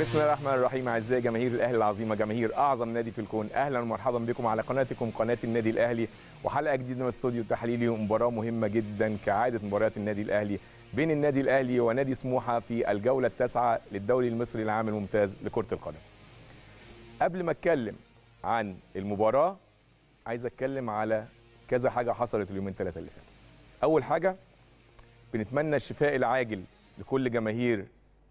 بسم الله الرحمن الرحيم أعزائي جماهير الأهلي العظيمة جماهير أعظم نادي في الكون أهلا ومرحبا بكم على قناتكم قناة النادي الأهلي وحلقة جديدة من استوديو تحليلي ومباراه مهمة جدا كعادة مباريات النادي الأهلي بين النادي الأهلي ونادي سموحة في الجولة التاسعة للدوري المصري العام الممتاز لكرة القدم. قبل ما أتكلم عن المباراة عايز أتكلم على كذا حاجة حصلت اليومين ثلاثة اللي فاتوا. أول حاجة بنتمنى الشفاء العاجل لكل جماهير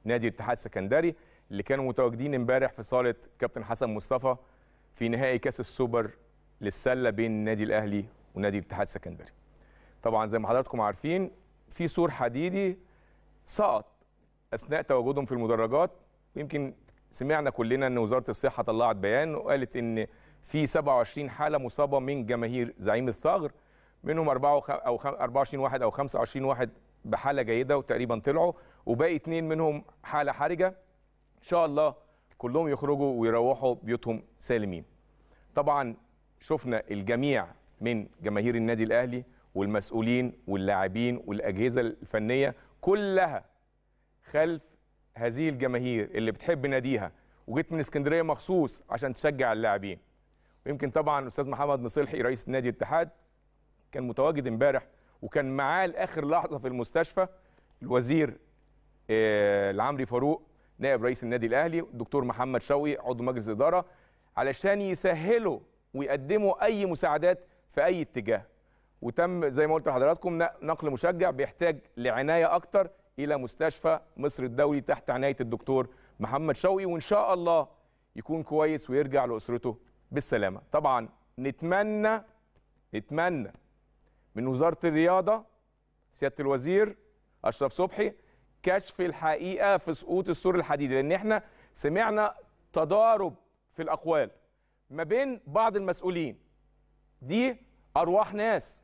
نادي الاتحاد السكندري اللي كانوا متواجدين امبارح في صالة كابتن حسن مصطفى في نهائي كأس السوبر للسلة بين النادي الأهلي ونادي الاتحاد السكندري. طبعا زي ما حضراتكم عارفين في سور حديدي سقط أثناء تواجدهم في المدرجات ويمكن سمعنا كلنا إن وزارة الصحة طلعت بيان وقالت إن في 27 حالة مصابة من جماهير زعيم الثغر منهم 4 أو 24 واحد أو 25 واحد بحالة جيدة وتقريبا طلعوا وباقي اثنين منهم حالة حرجة ان شاء الله كلهم يخرجوا ويروحوا بيوتهم سالمين. طبعا شفنا الجميع من جماهير النادي الأهلي والمسؤولين واللاعبين والأجهزة الفنية كلها خلف هذه الجماهير اللي بتحب ناديها وجيت من اسكندرية مخصوص عشان تشجع اللاعبين. ويمكن طبعا الاستاذ محمد مصلحي رئيس نادي الاتحاد كان متواجد امبارح وكان معاه لآخر لحظة في المستشفى الوزير العمري فاروق نائب رئيس النادي الأهلي الدكتور محمد شوقي عضو مجلس إدارة علشان يسهلوا ويقدموا أي مساعدات في أي اتجاه. وتم زي ما قلت لحضراتكم نقل مشجع بيحتاج لعناية أكتر إلى مستشفى مصر الدولي تحت عناية الدكتور محمد شوقي وإن شاء الله يكون كويس ويرجع لأسرته بالسلامة. طبعا نتمنى نتمنى من وزارة الرياضة سيادة الوزير أشرف صبحي كشف الحقيقة في سقوط السور الحديدي لأن إحنا سمعنا تضارب في الأقوال ما بين بعض المسؤولين. دي أرواح ناس.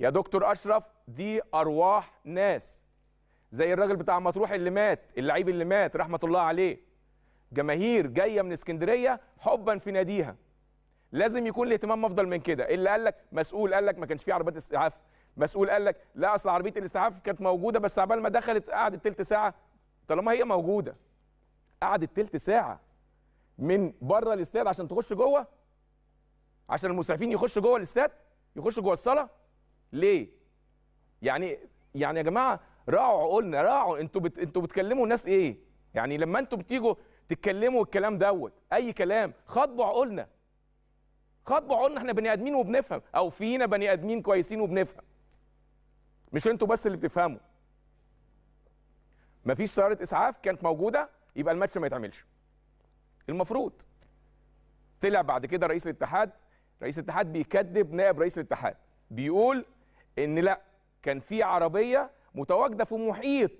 يا دكتور أشرف دي أرواح ناس. زي الراجل بتاع مطروح اللي مات اللعيب اللي مات رحمة الله عليه. جماهير جاية من اسكندرية حبا في ناديها. لازم يكون الاهتمام أفضل من كده. اللي قال لك مسؤول قال لك ما كانش في عربيات إسعاف. مسؤول قال لك لا أصل عربية الإسعاف كانت موجودة بس عبال ما دخلت قعدت تلت ساعة. طالما هي موجودة قعدت تلت ساعة من بره الاستاد عشان تخش جوه عشان المسعفين يخشوا جوه الاستاد يخشوا جوه الصالة. ليه؟ يعني يعني يا جماعة راعوا عقولنا راعوا أنتوا بت... أنتوا بتكلموا الناس إيه؟ يعني لما أنتوا بتيجوا تتكلموا الكلام دوت أي كلام خاطبوا عقولنا. خاطبوا عقولنا إحنا بني آدمين وبنفهم أو فينا بني آدمين كويسين وبنفهم. مش أنتوا بس اللي بتفهموا. مفيش سياره إسعاف كانت موجودة يبقى الماتش ما يتعملش. المفروض طلع بعد كده رئيس الاتحاد رئيس الاتحاد بيكذب نائب رئيس الاتحاد بيقول إن لأ كان في عربية متواجدة في محيط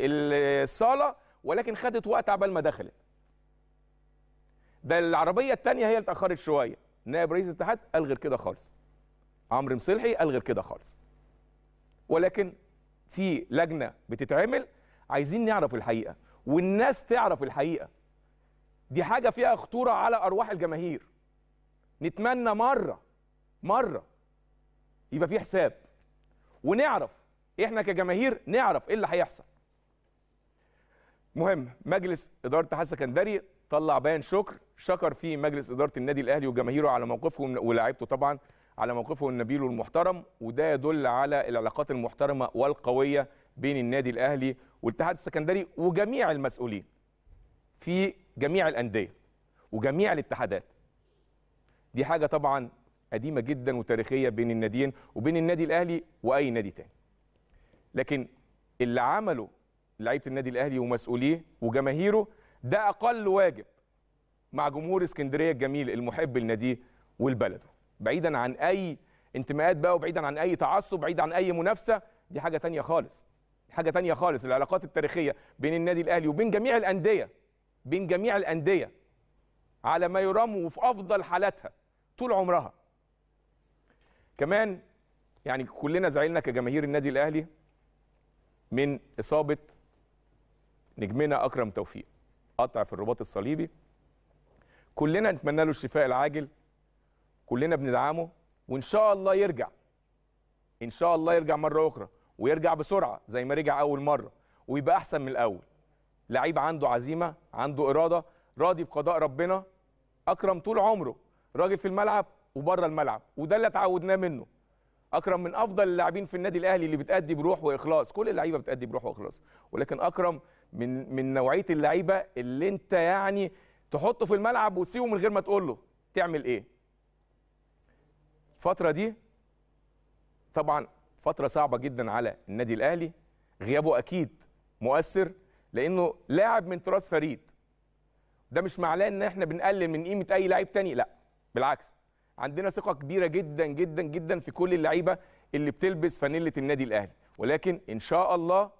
الصالة ولكن خدت وقت عبال ما دخلت. ده العربية الثانية هي اللي اتأخرت شوية. نائب رئيس الاتحاد قال غير كده خالص. عمرو مصلحي قال غير كده خالص. ولكن في لجنة بتتعمل عايزين نعرف الحقيقة والناس تعرف الحقيقة. دي حاجة فيها خطورة على أرواح الجماهير. نتمنى مرة مرة يبقى في حساب. ونعرف إحنا كجماهير نعرف إيه اللي هيحصل. مهم مجلس إدارة الاتحاد السكندري طلع بيان شكر شكر فيه مجلس إدارة النادي الأهلي وجماهيره على موقفهم ولاعيبته طبعا. على موقفه النبيل والمحترم وده يدل على العلاقات المحترمة والقوية بين النادي الأهلي والاتحاد السكندري وجميع المسؤولين في جميع الأندية وجميع الاتحادات. دي حاجة طبعا قديمة جدا وتاريخية بين الناديين وبين النادي الأهلي وأي نادي تاني. لكن اللي عمله لعيبة النادي الأهلي ومسؤوليه وجماهيره ده أقل واجب مع جمهور اسكندرية الجميل المحب لناديه ولبلده بعيدا عن أي انتماءات بقى وبعيدا عن أي تعصب بعيدا عن أي منافسة دي حاجة تانية خالص. حاجة تانية خالص. العلاقات التاريخية بين النادي الأهلي وبين جميع الأندية بين جميع الأندية على ما يرام وفي أفضل حالاتها طول عمرها. كمان يعني كلنا زعلنا كجماهير النادي الأهلي من إصابة نجمنا أكرم توفيق قطع في الرباط الصليبي. كلنا نتمنى له الشفاء العاجل. كلنا بندعمه وإن شاء الله يرجع. إن شاء الله يرجع مرة أخرى ويرجع بسرعة زي ما رجع أول مرة ويبقى أحسن من الأول. لعيب عنده عزيمة عنده إرادة راضي بقضاء ربنا أكرم طول عمره راجل في الملعب وبره الملعب وده اللي اتعودناه منه. أكرم من أفضل اللاعبين في النادي الأهلي اللي بتأدي بروح وإخلاص. كل اللعيبة بتأدي بروح وإخلاص. ولكن أكرم من من نوعية اللعيبة اللي أنت يعني تحطه في الملعب وتسيبه من غير ما تقول له تعمل إيه؟ الفترة دي طبعا فترة صعبة جدا على النادي الأهلي. غيابه أكيد مؤثر لأنه لاعب من تراث فريد. ده مش معناه إن إحنا بنقلل من قيمة أي لعيب تاني لأ بالعكس. عندنا ثقة كبيرة جدا جدا جدا في كل اللعيبة اللي بتلبس فانيلة النادي الأهلي. ولكن إن شاء الله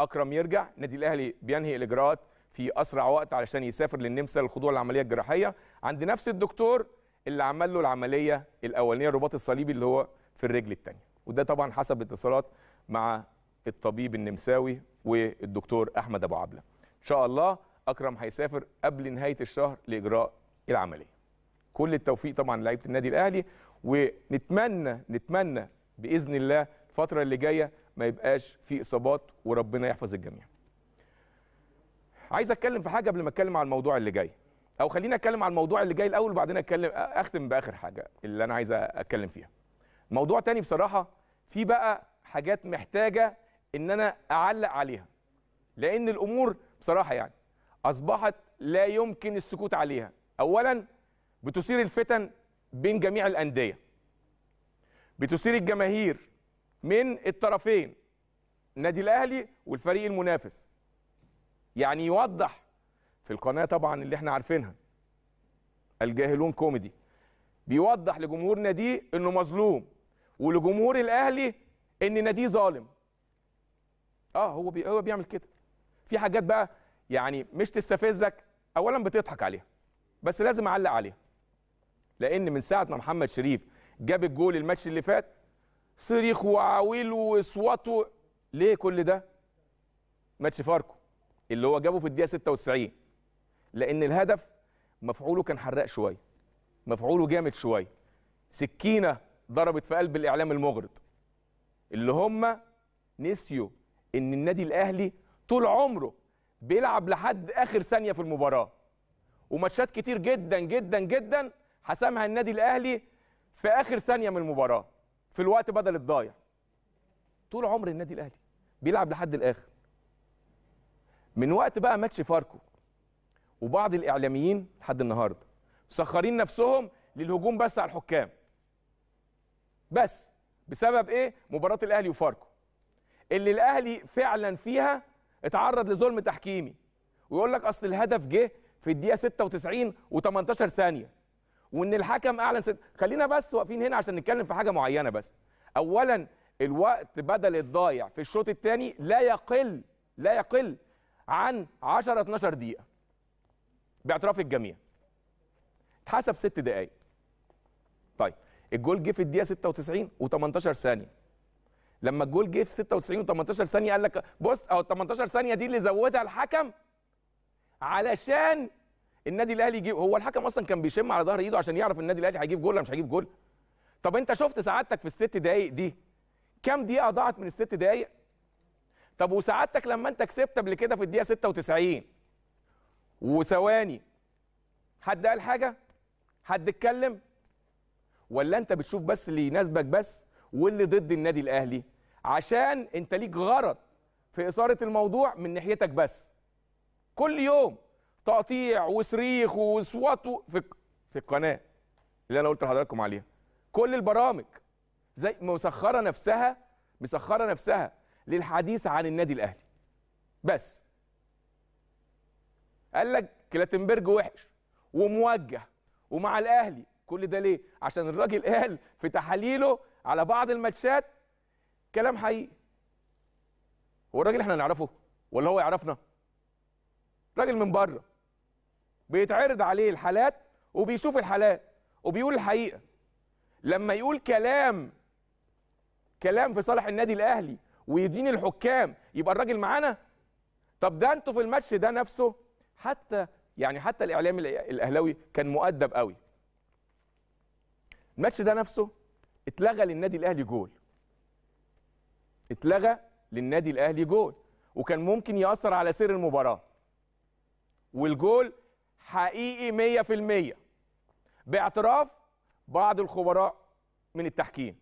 أكرم يرجع. النادي الأهلي بينهي الإجراءات في أسرع وقت علشان يسافر للنمسا للخضوع للعمليه الجراحية. عند نفس الدكتور اللي عمل له العملية الأولانية الرباط الصليبي اللي هو في الرجل الثانية وده طبعا حسب اتصالات مع الطبيب النمساوي والدكتور أحمد أبو عبلة. إن شاء الله أكرم هيسافر قبل نهاية الشهر لإجراء العملية. كل التوفيق طبعا لعيبة النادي الأهلي ونتمنى نتمنى بإذن الله الفترة اللي جاية ما يبقاش في إصابات وربنا يحفظ الجميع. عايز أتكلم في حاجة قبل ما أتكلم على الموضوع اللي جاي. أو خلينا أتكلم على الموضوع اللي جاي الأول وبعدين أتكلم أختم بآخر حاجة اللي أنا عايز أتكلم فيها. موضوع تاني بصراحة في بقى حاجات محتاجة إن أنا أعلق عليها. لأن الأمور بصراحة يعني أصبحت لا يمكن السكوت عليها. اولا بتثير الفتن بين جميع الأندية. بتثير الجماهير من الطرفين النادي الأهلي والفريق المنافس. يعني يوضح في القناة طبعا اللي إحنا عارفينها. الجاهلون كوميدي. بيوضح لجمهور ناديه إنه مظلوم ولجمهور الأهلي إن ناديه ظالم. آه هو بي هو بيعمل كده. في حاجات بقى يعني مش تستفزك اولا بتضحك عليها بس لازم أعلق عليها. لأن من ساعة ما محمد شريف جاب الجول الماتش اللي فات صريخ وعويل وأصوات. ليه كل ده؟ ماتش فاركو اللي هو جابه في الدقيقة 96 لأن الهدف مفعوله كان حراق شوية مفعوله جامد شوية. سكينة ضربت في قلب الإعلام المغرض اللي هم نسيوا إن النادي الأهلي طول عمره بيلعب لحد آخر ثانية في المباراة. وماتشات كتير جدا جدا جدا حسمها النادي الأهلي في آخر ثانية من المباراة في الوقت بدل الضايع. طول عمر النادي الأهلي بيلعب لحد الآخر. من وقت بقى ماتش فاركو وبعض الإعلاميين لحد النهارده مسخرين نفسهم للهجوم بس على الحكام. بس بسبب إيه؟ مباراة الأهلي وفاركو. اللي الأهلي فعلا فيها اتعرض لظلم تحكيمي. ويقول لك أصل الهدف جه في الدقيقة 96 و18 ثانية. وإن الحكم أعلن ست... خلينا بس واقفين هنا عشان نتكلم في حاجة معينة بس. اولا الوقت بدل الضايع في الشوط الثاني لا يقل لا يقل عن 10 12 دقيقة. باعتراف الجميع. اتحسب ست دقائق طيب الجول جه في الدقيقة 96 و18 ثانية. لما الجول جه في 96 و18 ثانية قال لك بص أو 18 ثانية دي اللي زودها الحكم علشان النادي الأهلي يجيب هو الحكم أصلا كان بيشم على ظهر إيده عشان يعرف النادي الأهلي هيجيب جول ولا مش هيجيب جول. طب أنت شفت سعادتك في الست دقايق دي؟ كام دقيقة ضاعت من الست دقايق؟ طب وسعادتك لما أنت كسبت قبل كده في الدقيقة 96 وثواني. حد قال حاجة؟ حد اتكلم؟ ولا انت بتشوف بس اللي يناسبك بس واللي ضد النادي الأهلي؟ عشان انت ليك غرض في إثارة الموضوع من ناحيتك بس. كل يوم تقطيع وصريخ واصوات في في القناة اللي أنا قلت لحضراتكم عليها. كل البرامج زي مسخرة نفسها مسخرة نفسها للحديث عن النادي الأهلي. بس. قال لك كلاتنبرج وحش وموجه ومع الأهلي. كل ده ليه؟ عشان الراجل قال في تحاليله على بعض الماتشات كلام حقيقي. هو الراجل إحنا نعرفه ولا هو يعرفنا؟ راجل من بره بيتعرض عليه الحالات وبيشوف الحالات وبيقول الحقيقة. لما يقول كلام كلام في صالح النادي الأهلي ويدين الحكام يبقى الراجل معانا؟ طب ده أنتوا في الماتش ده نفسه حتى يعني حتى الإعلام الأهلاوي كان مؤدب قوي. الماتش ده نفسه اتلغى للنادي الأهلي جول. اتلغى للنادي الأهلي جول. وكان ممكن يأثر على سير المباراة. والجول حقيقي 100% باعتراف بعض الخبراء من التحكيم.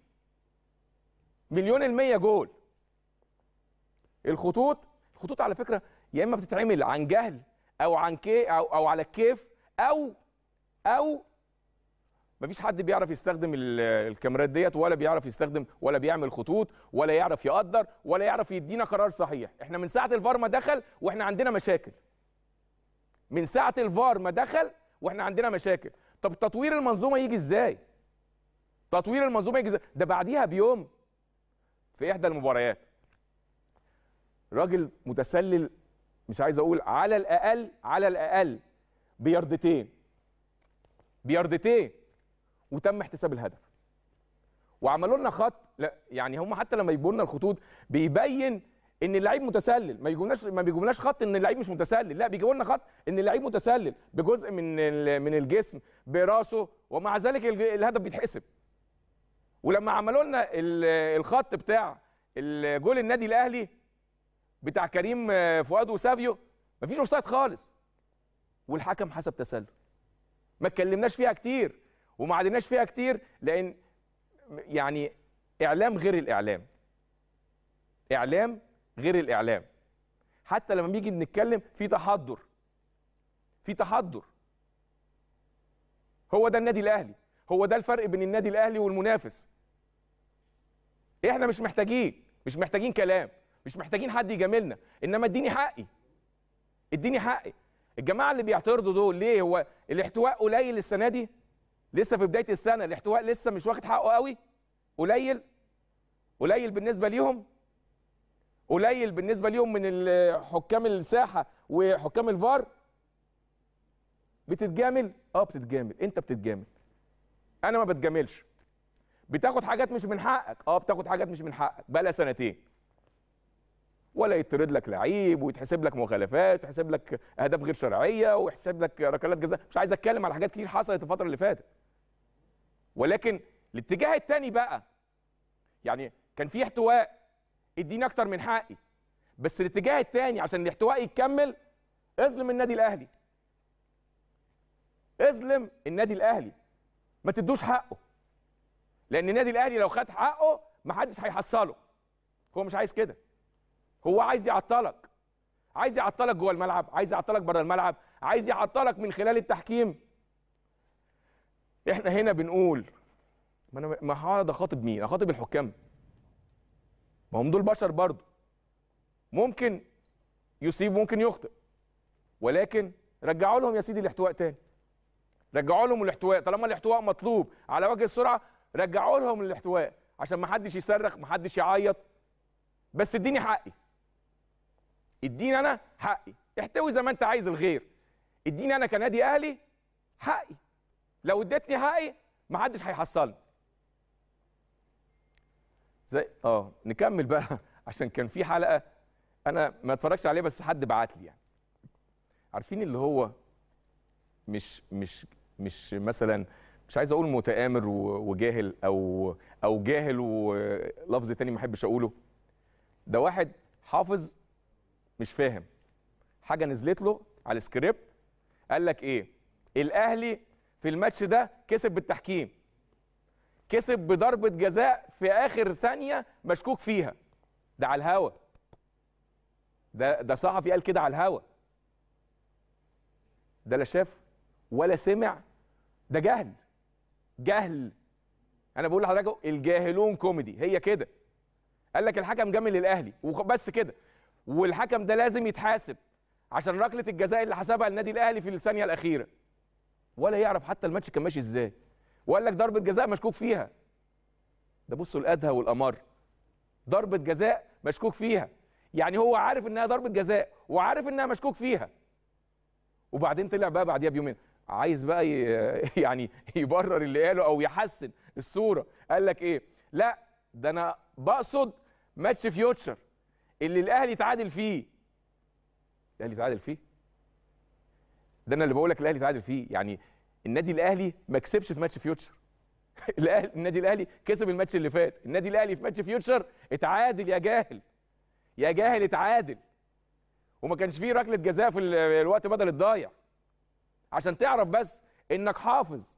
مليون المية جول. الخطوط الخطوط على فكرة يا إما بتتعمل عن جهل أو عن كي أو, أو على الكيف أو أو مفيش حد بيعرف يستخدم ال- الكاميرات ديت ولا بيعرف يستخدم ولا بيعمل خطوط ولا يعرف يقدر ولا يعرف يدينا قرار صحيح. إحنا من ساعة الفار ما دخل وإحنا عندنا مشاكل. من ساعة الفار ما دخل وإحنا عندنا مشاكل. طب تطوير المنظومة يجي إزاي؟ تطوير المنظومة يجي إزاي؟ ده بعديها بيوم في إحدى المباريات. راجل متسلل مش عايز أقول على الاقل على الاقل بياردتين. بياردتين. وتم احتساب الهدف. وعملوا لنا خط لا يعني هم حتى لما يجيبوا لنا الخطوط بيبين إن اللعيب متسلل. ما يجيبولناش ما بيجيبولناش خط إن اللعيب مش متسلل. لا بيجيبوا لنا خط إن اللعيب متسلل بجزء من من الجسم براسه ومع ذلك الهدف بيتحسب. ولما عملوا لنا ال- الخط بتاع الجول النادي الأهلي بتاع كريم آه، فؤاد وسافيو مفيش offside خالص. والحكم حسب تسلل. ما اتكلمناش فيها كتير وما عدناش فيها كتير لأن يعني إعلام غير الإعلام. إعلام غير الإعلام. حتى لما بيجي بنتكلم في تحضر. في تحضر. هو ده النادي الأهلي. هو ده الفرق بين النادي الأهلي والمنافس. إحنا مش محتاجين مش محتاجين كلام. مش محتاجين حد يجاملنا. إنما اديني حقي. اديني حقي. الجماعة اللي بيعترضوا دول ليه؟ هو الاحتواء قليل السنة دي؟ لسه في بداية السنة. الاحتواء لسه مش واخد حقه قوي؟ قليل؟ قليل بالنسبة ليهم؟ قليل بالنسبة ليهم من حكام الساحة وحكام الفار؟ بتتجامل؟ آه بتتجامل. أنت بتتجامل. أنا ما بتجاملش. بتاخد حاجات مش من حقك. آه بتاخد حاجات مش من حقك. بقى سنتين. ولا يطرد لك لعيب ويتحسب لك مخالفات ويحسب لك أهداف غير شرعية ويحسب لك ركلات جزاء. مش عايز أتكلم على حاجات كتير حصلت الفترة اللي فاتت. ولكن الاتجاه الثاني بقى يعني كان في احتواء اديني أكتر من حقي. بس الاتجاه الثاني عشان الاحتواء يكمل أظلم النادي الأهلي. أظلم النادي الأهلي. ما تدوش حقه. لأن النادي الأهلي لو خد حقه محدش هيحصله. هو مش عايز كده. هو عايز يعطلك. عايز يعطلك جوه الملعب عايز يعطلك بره الملعب عايز يعطلك من خلال التحكيم. إحنا هنا بنقول ما أنا ما هقعد اخاطب مين؟ اخاطب الحكام. ما هم دول بشر برضه ممكن يصيب ممكن يخطئ. ولكن رجعوا لهم يا سيدي الاحتواء تاني. رجعوا لهم الاحتواء. طالما الاحتواء مطلوب على وجه السرعة رجعوا لهم الاحتواء. عشان ما حدش يصرخ ما حدش يعيط. بس اديني حقي. اديني أنا حقي. احتوي زي ما انت عايز الغير. اديني أنا كنادي أهلي حقي. لو اديتني حقي ما حدش هيحصلني. زي آه نكمل بقى عشان كان في حلقة أنا ما اتفرجش عليها بس حد بعت لي يعني. عارفين اللي هو مش مش مش مثلا مش عايز أقول متآمر وجاهل أو أو جاهل ولفظ تاني ما أحبش أقوله. ده واحد حافظ مش فاهم. حاجة نزلت له على السكريبت قال لك إيه؟ الأهلي في الماتش ده كسب بالتحكيم. كسب بضربة جزاء في آخر ثانية مشكوك فيها. ده على الهوا. ده ده صحفي قال كده على الهوا. ده لا شاف ولا سمع. ده جهل. جهل. أنا بقول لحضرتك الجاهلون كوميدي. هي كده. قال لك الحكم جامل للأهلي. وبس كده. والحكم ده لازم يتحاسب عشان ركلة الجزاء اللي حسبها النادي الأهلي في الثانية الأخيرة. ولا يعرف حتى الماتش كان ماشي إزاي. وقال لك ضربة جزاء مشكوك فيها. ده بصوا الأدهى والامر ضربة جزاء مشكوك فيها. يعني هو عارف إنها ضربة جزاء وعارف إنها مشكوك فيها. وبعدين طلع بقى بعديها بيومين. عايز بقى يعني يبرر اللي قاله أو يحسن الصورة. قال لك إيه؟ لا ده أنا بقصد ماتش فيوتشر اللي الأهلي تعادل فيه. الأهلي تعادل فيه. ده أنا اللي بقول لك الأهلي تعادل فيه. يعني النادي الأهلي ما كسبش في ماتش فيوتشر. الأهلي- النادي الأهلي كسب الماتش اللي فات. النادي الأهلي في ماتش فيوتشر اتعادل يا جاهل. يا جاهل اتعادل. وما كانش فيه ركلة جزاء في ال- الوقت بدل الضايع. عشان تعرف بس إنك حافظ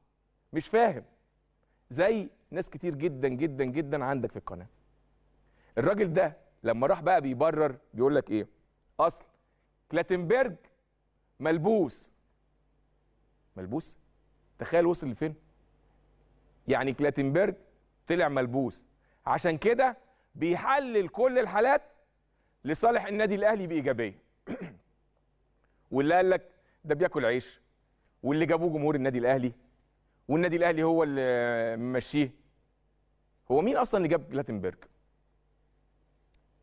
مش فاهم. زي ناس كتير جدا جدا جدا عندك في القناة. الراجل ده لما راح بقى بيبرر بيقول لك إيه؟ أصل كلاتنبرج ملبوس. ملبوس؟ تخيل وصل لفين؟ يعني كلاتنبرج طلع ملبوس. عشان كده بيحلل كل الحالات لصالح النادي الأهلي بإيجابية. واللي قال لك ده بياكل عيش. واللي جابوه جمهور النادي الأهلي. والنادي الأهلي هو اللي ممشيه. هو مين أصلا اللي جاب كلاتنبرج؟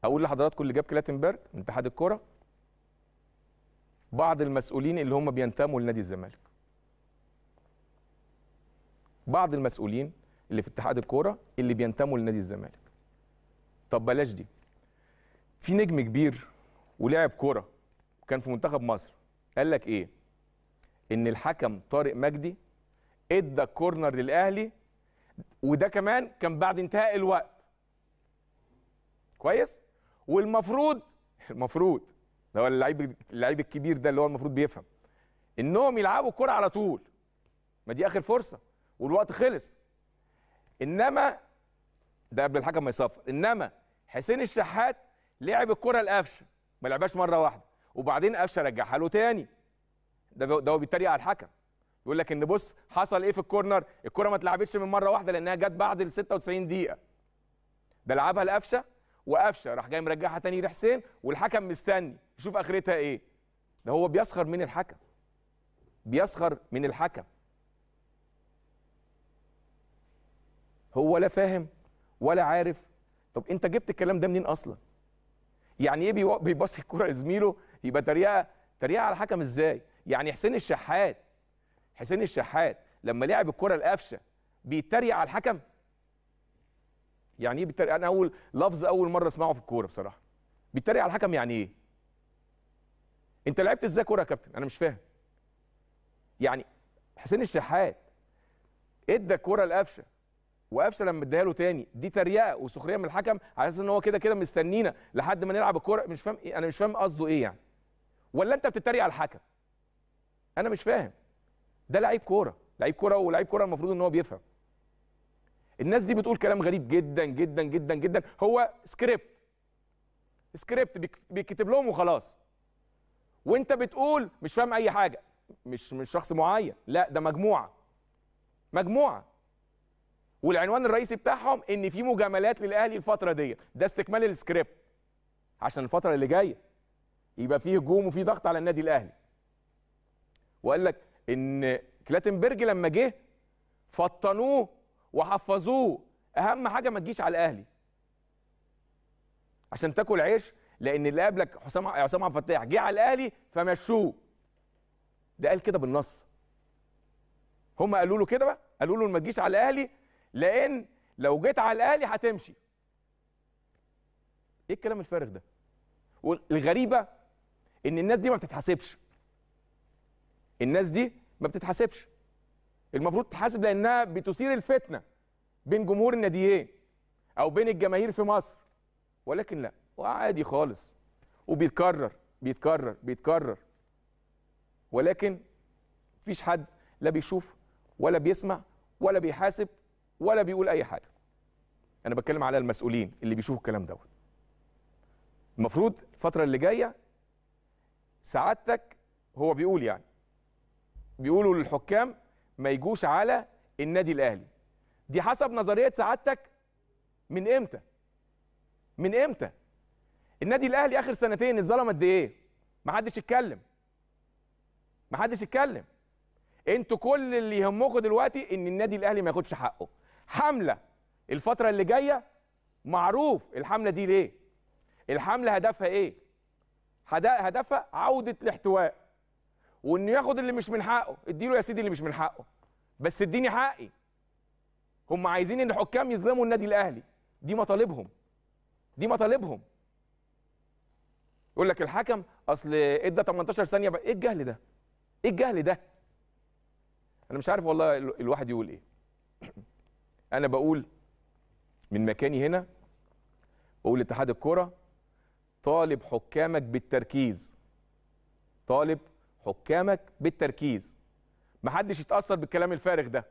أقول لحضراتكم اللي جاب كلاتنبرج من اتحاد الكره بعض المسؤولين اللي هم بينتموا لنادي الزمالك. بعض المسؤولين اللي في اتحاد الكوره اللي بينتموا لنادي الزمالك. طب بلاش دي. في نجم كبير ولعب كوره وكان في منتخب مصر قال لك إيه؟ إن الحكم طارق مجدي إدى كورنر للأهلي وده كمان كان بعد انتهاء الوقت. كويس؟ والمفروض المفروض ده هو اللعيب اللعيب الكبير ده اللي هو المفروض بيفهم انهم يلعبوا الكوره على طول. ما دي آخر فرصة والوقت خلص. إنما ده قبل الحكم ما يصفر إنما حسين الشحات لعب الكرة لقفشه ما لعبهاش مرة واحدة. وبعدين قفشة رجعها له تاني. ده ده هو بيتريق على الحكم. يقول لك إن بص حصل إيه في الكورنر؟ الكرة ما اتلعبتش من مرة واحدة لأنها جت بعد ال 96 دقيقة. ده لعبها لقفشه وقفشه راح جاي مرجعها تاني لحسين والحكم مستني. يشوف آخرتها إيه. ده هو بيسخر من الحكم. بيسخر من الحكم. هو لا فاهم ولا عارف. طب أنت جبت الكلام ده منين أصلا؟ يعني إيه بيباصي الكرة لزميله يبقى تريقة تريقة على الحكم إزاي؟ يعني حسين الشحات حسين الشحات لما لعب الكرة لقفشه بيتريق على الحكم؟ يعني إيه بيتريق؟ أنا أول لفظ أول مرة أسمعه في الكورة بصراحة. بيتريق على الحكم يعني إيه؟ أنت لعبت إزاي كورة يا كابتن؟ أنا مش فاهم. يعني حسين الشحات إدى الكورة لقفشة وقفشة لما إداها له تاني دي تريقة وسخرية من الحكم على أساس إن هو كده كده مستنينا لحد ما نلعب الكورة. مش فاهم إيه أنا مش فاهم قصده إيه يعني. ولا أنت بتتريق على الحكم؟ أنا مش فاهم. ده لعيب كورة لعيب كورة ولعيب كورة المفروض إن هو بيفهم. الناس دي بتقول كلام غريب جدا جدا جدا جدا. هو script script بيتكتب لهم وخلاص. وانت بتقول مش فاهم أي حاجة. مش مش شخص معين. لا ده مجموعة. مجموعة. والعنوان الرئيسي بتاعهم إن في مجاملات للأهلي الفترة دي ده استكمال السكريبت عشان الفترة اللي جاية يبقى فيه هجوم وفيه ضغط على النادي الأهلي. وقال لك إن كلاتنبرج لما جه فطنوه وحفظوه. أهم حاجة ما تجيش على الاهلي عشان تاكل عيش لأن اللي قبلك حسام عصام عبد الفتاح جه على الاهلي فمشوه. ده قال كده بالنص. هم قالوا له كده بقى؟ قالوا له ما تجيش على الاهلي لأن لو جيت على الاهلي هتمشي. إيه الكلام الفارغ ده؟ والغريبة إن الناس دي ما بتتحاسبش. الناس دي ما بتتحاسبش. المفروض تتحاسب لأنها بتثير الفتنة بين جمهور الناديين أو بين الجماهير في مصر ولكن لا وعادي خالص. وبيتكرر بيتكرر بيتكرر. ولكن مفيش حد لا بيشوف ولا بيسمع ولا بيحاسب ولا بيقول أي حاجة. أنا بتكلم على المسؤولين اللي بيشوفوا الكلام دوت. المفروض الفترة اللي جاية سعادتك هو بيقول يعني بيقولوا للحكام ما يجوش على النادي الأهلي. دي حسب نظرية سعادتك من إمتى؟ من إمتى؟ النادي الأهلي آخر سنتين اتظلم قد إيه ما حدش يتكلم ما حدش يتكلم أنتوا كل اللي يهمكم دلوقتي إن النادي الأهلي ما ياخدش حقه. حملة الفترة اللي جاية معروف الحملة دي ليه؟ الحملة هدفها إيه؟ هد- هدفها عودة الاحتواء. وانه ياخد اللي مش من حقه. اديله يا سيدي اللي مش من حقه. بس اديني حقي. هم عايزين ان الحكام يظلموا النادي الاهلي. دي مطالبهم. دي مطالبهم. يقول لك الحكم اصل ادى 18 ثانية بقى. إيه الجهل ده؟ إيه الجهل ده؟ أنا مش عارف والله ال- الواحد يقول إيه. أنا بقول من مكاني هنا بقول لاتحاد الكره طالب حكامك بالتركيز. طالب حكامك بالتركيز. محدش يتأثر بالكلام الفارغ ده.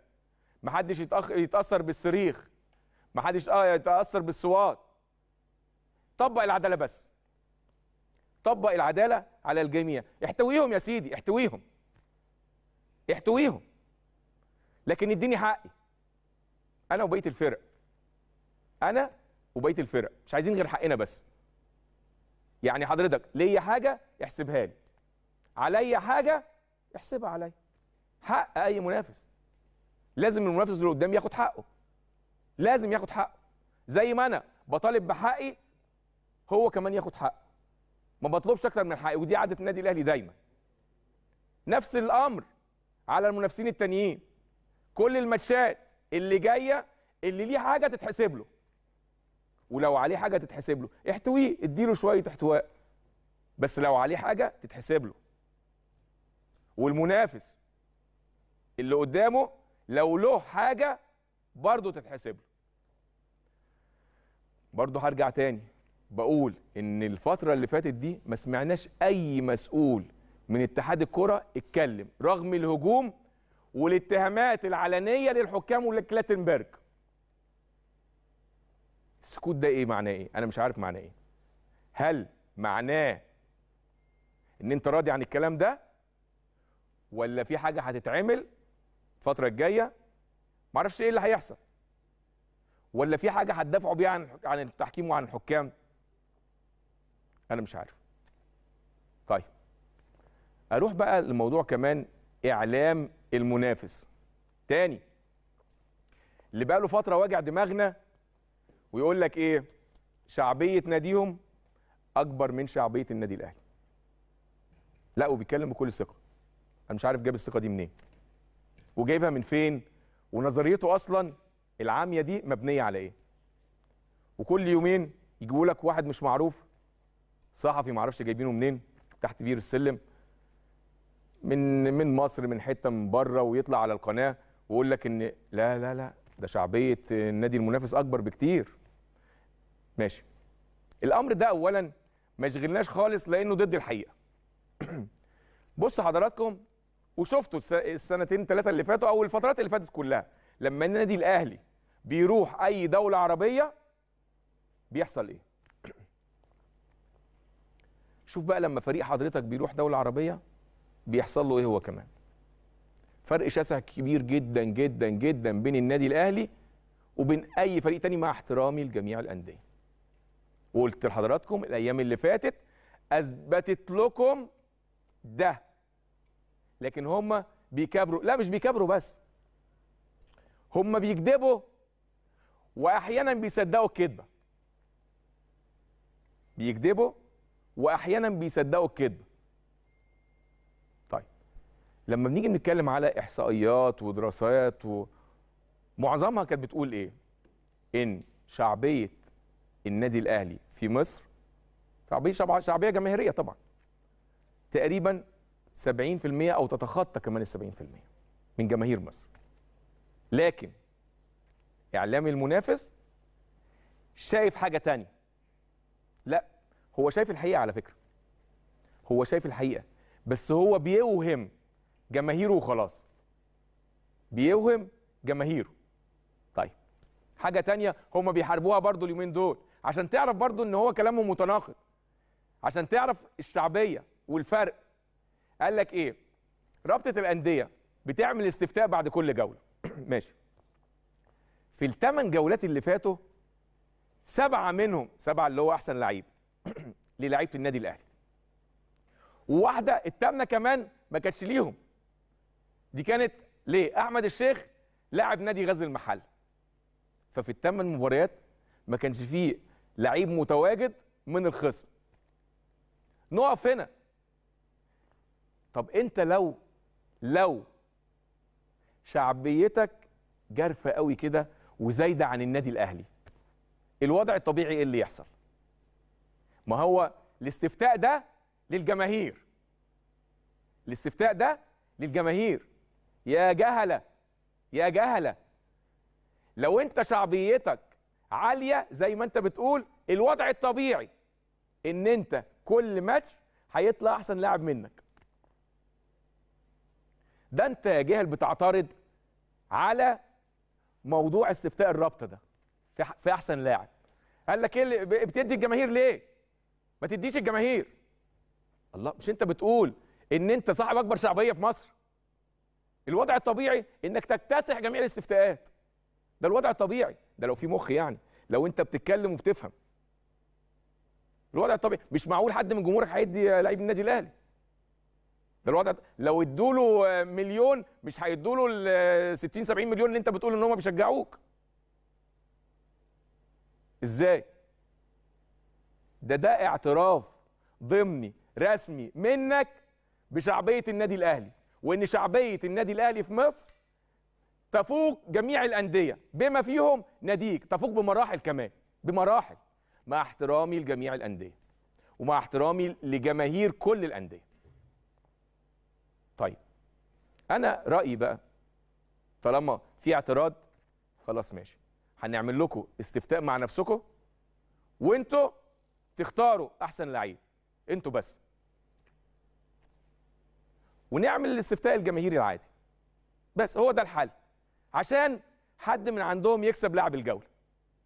محدش. يتأثر بالصريخ. محدش آه يتأثر بالصوات طبق العدالة بس. طبق العدالة على الجميع. احتويهم يا سيدي احتويهم. احتويهم. لكن اديني حقي. أنا وبقية الفرق. أنا وبقية الفرق. مش عايزين غير حقنا بس. يعني حضرتك ليا حاجة احسبها لي. عليا حاجة احسبها عليا. حق أي منافس. لازم المنافس اللي قدامي ياخد حقه. لازم ياخد حقه. زي ما أنا بطالب بحقي هو كمان ياخد حقه. ما بطلبش أكتر من حقي ودي عادة النادي الأهلي دايما. نفس الأمر على المنافسين التانيين. كل الماتشات اللي جاية اللي ليه حاجة تتحسب له. ولو عليه حاجة تتحسب له. احتويه اديله شوية احتواء. بس لو عليه حاجة تتحسب له. والمنافس اللي قدامه لو له حاجة برضه تتحسب له. برضه هرجع تاني بقول إن الفترة اللي فاتت دي ما سمعناش أي مسؤول من اتحاد الكرة اتكلم رغم الهجوم والاتهامات العلنية للحكام ولكلاتنبرج. السكوت ده إيه معناه إيه؟ أنا مش عارف معناه إيه. هل معناه إن أنت راضي عن الكلام ده؟ ولا في حاجة هتتعمل الفترة الجاية؟ معرفش إيه اللي هيحصل. ولا في حاجة هتدافعوا بيها عن عن التحكيم وعن الحكام؟ أنا مش عارف. طيب. أروح بقى لموضوع كمان إعلام المنافس. تاني. اللي بقى له فترة واجع دماغنا ويقول لك إيه؟ شعبية ناديهم أكبر من شعبية النادي الأهلي. لا وبيتكلم بكل ثقة. أنا مش عارف جاب الثقة دي منين. وجايبها من فين؟ ونظريته أصلا العامية دي مبنية على إيه؟ وكل يومين يجيبوا لك واحد مش معروف صحفي ما أعرفش جايبينه منين تحت بير السلم من من مصر من حتة من بره ويطلع على القناة ويقول لك إن لا لا لا ده شعبية النادي المنافس أكبر بكتير. ماشي. الأمر ده اولا ما يشغلناش خالص لأنه ضد الحقيقة. بص حضراتكم وشفتوا الس- السنتين ثلاثة اللي فاتوا أو الفترات اللي فاتت كلها لما النادي الأهلي بيروح أي دولة عربية بيحصل إيه؟ شوف بقى لما فريق حضرتك بيروح دولة عربية بيحصل له إيه هو كمان؟ فرق شاسع كبير جدا جدا جدا بين النادي الأهلي وبين أي فريق تاني مع احترامي لجميع الأندية. وقلت لحضراتكم الأيام اللي فاتت أثبتت لكم ده لكن هم بيكابروا. لا مش بيكابروا بس. هم بيكذبوا واحيانا بيصدقوا الكذبة. بيكذبوا واحيانا بيصدقوا الكذبة. طيب لما بنيجي بنتكلم على إحصائيات ودراسات و... معظمها كانت بتقول إيه؟ إن شعبية النادي الأهلي في مصر شعبية شعب- شعبية جماهيرية طبعا تقريبا 70% أو تتخطى كمان ال 70% من جماهير مصر. لكن إعلامي المنافس شايف حاجة تانية. لا هو شايف الحقيقة على فكرة. هو شايف الحقيقة. بس هو بيوهم جماهيره وخلاص. بيوهم جماهيره. طيب حاجة تانية هم بيحاربوها برضو اليومين دول. عشان تعرف برضو إن هو كلامه متناقض. عشان تعرف الشعبية والفرق قال لك إيه؟ رابطة الأندية بتعمل استفتاء بعد كل جولة. ماشي. في الثمان جولات اللي فاتوا سبعة منهم سبعة اللي هو أحسن لعيب للعيبة النادي الأهلي. وواحده الثامنة كمان ما كانتش ليهم. دي كانت ليه؟ أحمد الشيخ لاعب نادي غزل المحل ففي الثمان مباريات ما كانش فيه لعيب متواجد من الخصم. نقف هنا. طب انت لو لو شعبيتك جارفة قوي كده وزايدة عن النادي الأهلي الوضع الطبيعي إيه اللي يحصل؟ ما هو الاستفتاء ده للجماهير. الاستفتاء ده للجماهير. يا جهلة يا جهلة. لو انت شعبيتك عالية زي ما انت بتقول الوضع الطبيعي إن انت كل ماتش هيطلع أحسن لاعب منك. ده انت يا جهل بتعترض على موضوع استفتاء الرابطة ده في في أحسن لاعب. قال لك إيه بتدي الجماهير ليه؟ ما تديش الجماهير. الله مش أنت بتقول إن أنت صاحب أكبر شعبية في مصر؟ الوضع الطبيعي إنك تكتسح جميع الاستفتاءات. ده الوضع الطبيعي. ده لو في مخ يعني. لو أنت بتتكلم وبتفهم. الوضع الطبيعي. مش معقول حد من جمهورك هيدي لعيب النادي الأهلي. الوضع لو ادوا له مليون مش هيدوا له ال 60 70 مليون اللي انت بتقول ان هم بيشجعوك. إزاي؟ ده ده اعتراف ضمني رسمي منك بشعبية النادي الأهلي. وإن شعبية النادي الأهلي في مصر تفوق جميع الأندية بما فيهم ناديك تفوق بمراحل كمان بمراحل مع احترامي لجميع الأندية ومع احترامي لجماهير كل الأندية. طيب أنا رأيي بقى طالما في اعتراض خلاص ماشي. هنعمل لكم استفتاء مع نفسكم وانتوا تختاروا أحسن لعيب أنتوا بس. ونعمل الاستفتاء الجماهيري العادي. بس هو ده الحل عشان حد من عندهم يكسب لاعب الجولة.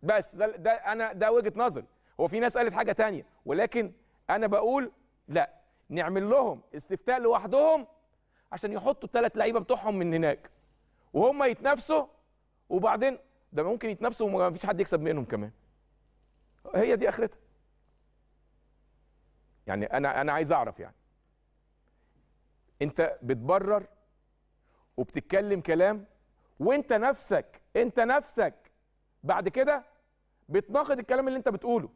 بس ده, ده أنا ده وجهة نظري. هو في ناس قالت حاجة تانية ولكن أنا بقول لا نعمل لهم استفتاء لوحدهم عشان يحطوا الثلاث لعيبة بتوعهم من هناك. وهم يتنافسوا وبعدين ده ممكن يتنافسوا وما فيش حد يكسب منهم كمان. هي دي آخرتها. يعني أنا أنا عايز أعرف يعني. أنت بتبرر وبتتكلم كلام وأنت نفسك أنت نفسك بعد كده بتناقض الكلام اللي أنت بتقوله.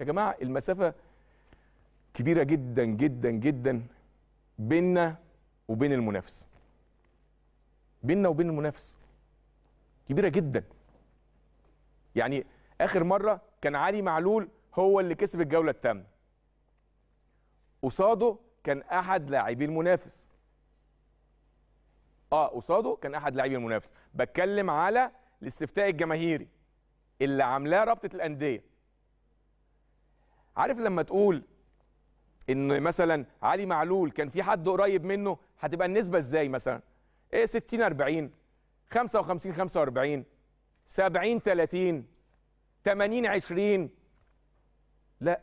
يا جماعة المسافة كبيرة جدا جدا جدا. بيننا وبين المنافس. بيننا وبين المنافس. كبيرة جدا. يعني آخر مرة كان علي معلول هو اللي كسب الجولة الثامنة. قصاده كان أحد لاعبي المنافس. آه قصاده كان أحد لاعبي المنافس. بتكلم على الاستفتاء الجماهيري اللي عاملاه رابطة الأندية. عارف لما تقول إن مثلا علي معلول كان في حد قريب منه هتبقى النسبة إزاي مثلا؟ إيه 60 40 55 45 70 30 80 20 لا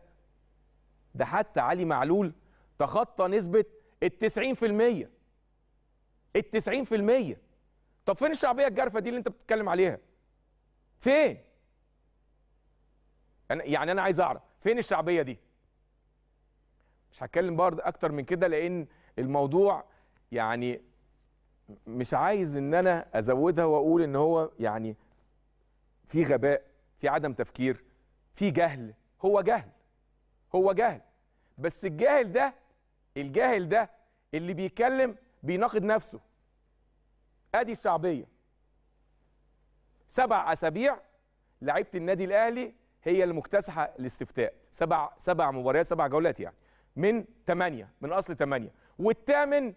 ده حتى علي معلول تخطى نسبة ال 90% ال 90% طب فين الشعبية الجارفة دي اللي أنت بتتكلم عليها؟ فين؟ أنا يعني أنا عايز أعرف فين الشعبية دي؟ مش هتكلم برضه أكتر من كده لأن الموضوع يعني مش عايز إن أنا أزودها وأقول إن هو يعني في غباء في عدم تفكير في جهل. هو جهل هو جهل. بس الجاهل ده الجاهل ده اللي بيتكلم بيناقض نفسه. أدي الشعبية. سبع أسابيع لعيبة النادي الأهلي هي اللي مكتسحه الاستفتاء سبع سبع مباريات سبع جولات يعني. من ثمانيه من أصل ثمانيه والثامن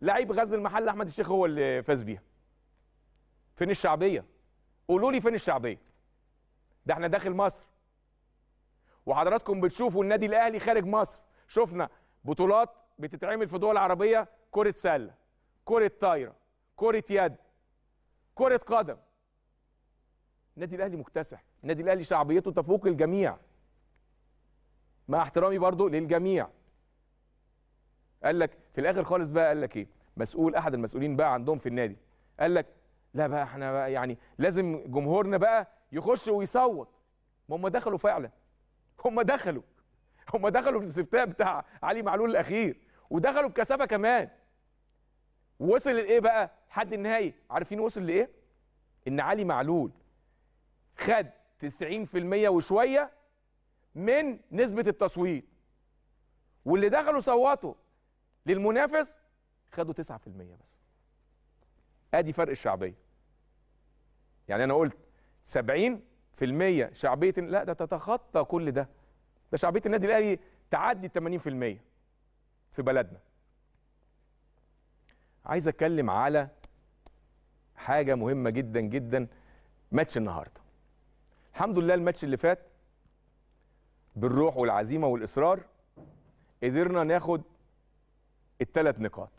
لعيب غزل المحلة أحمد الشيخ هو اللي فاز بيها. فين الشعبية؟ قولوا لي فين الشعبية. ده إحنا داخل مصر. وحضراتكم بتشوفوا النادي الأهلي خارج مصر. شفنا بطولات بتتعمل في دول عربية كرة سلة كرة طايرة كرة يد كرة قدم. النادي الأهلي مكتسح. النادي الأهلي شعبيته تفوق الجميع. مع احترامي برضو للجميع. قال لك في الآخر خالص بقى قال لك إيه؟ مسؤول أحد المسؤولين بقى عندهم في النادي. قال لك لا بقى إحنا بقى يعني لازم جمهورنا بقى يخش ويصوت. ما هم دخلوا فعلا. هم دخلوا. هم دخلوا في الاستفتاء بتاع علي معلول الأخير. ودخلوا بكثافه كمان. وصل لإيه بقى؟ حد النهائي. عارفين وصل لإيه؟ إن علي معلول خد 90% وشوية من نسبة التصويت. واللي دخلوا صوتوا للمنافس خدوا 9% بس. ادي فرق الشعبية. يعني أنا قلت 70% شعبية لا ده تتخطى كل ده. ده شعبية النادي الأهلي تعدي 80% في بلدنا. عايز اتكلم على حاجة مهمة جدا جدا ماتش النهارده. الحمد لله الماتش اللي فات بالروح والعزيمة والإصرار قدرنا ناخد الثلاث نقاط.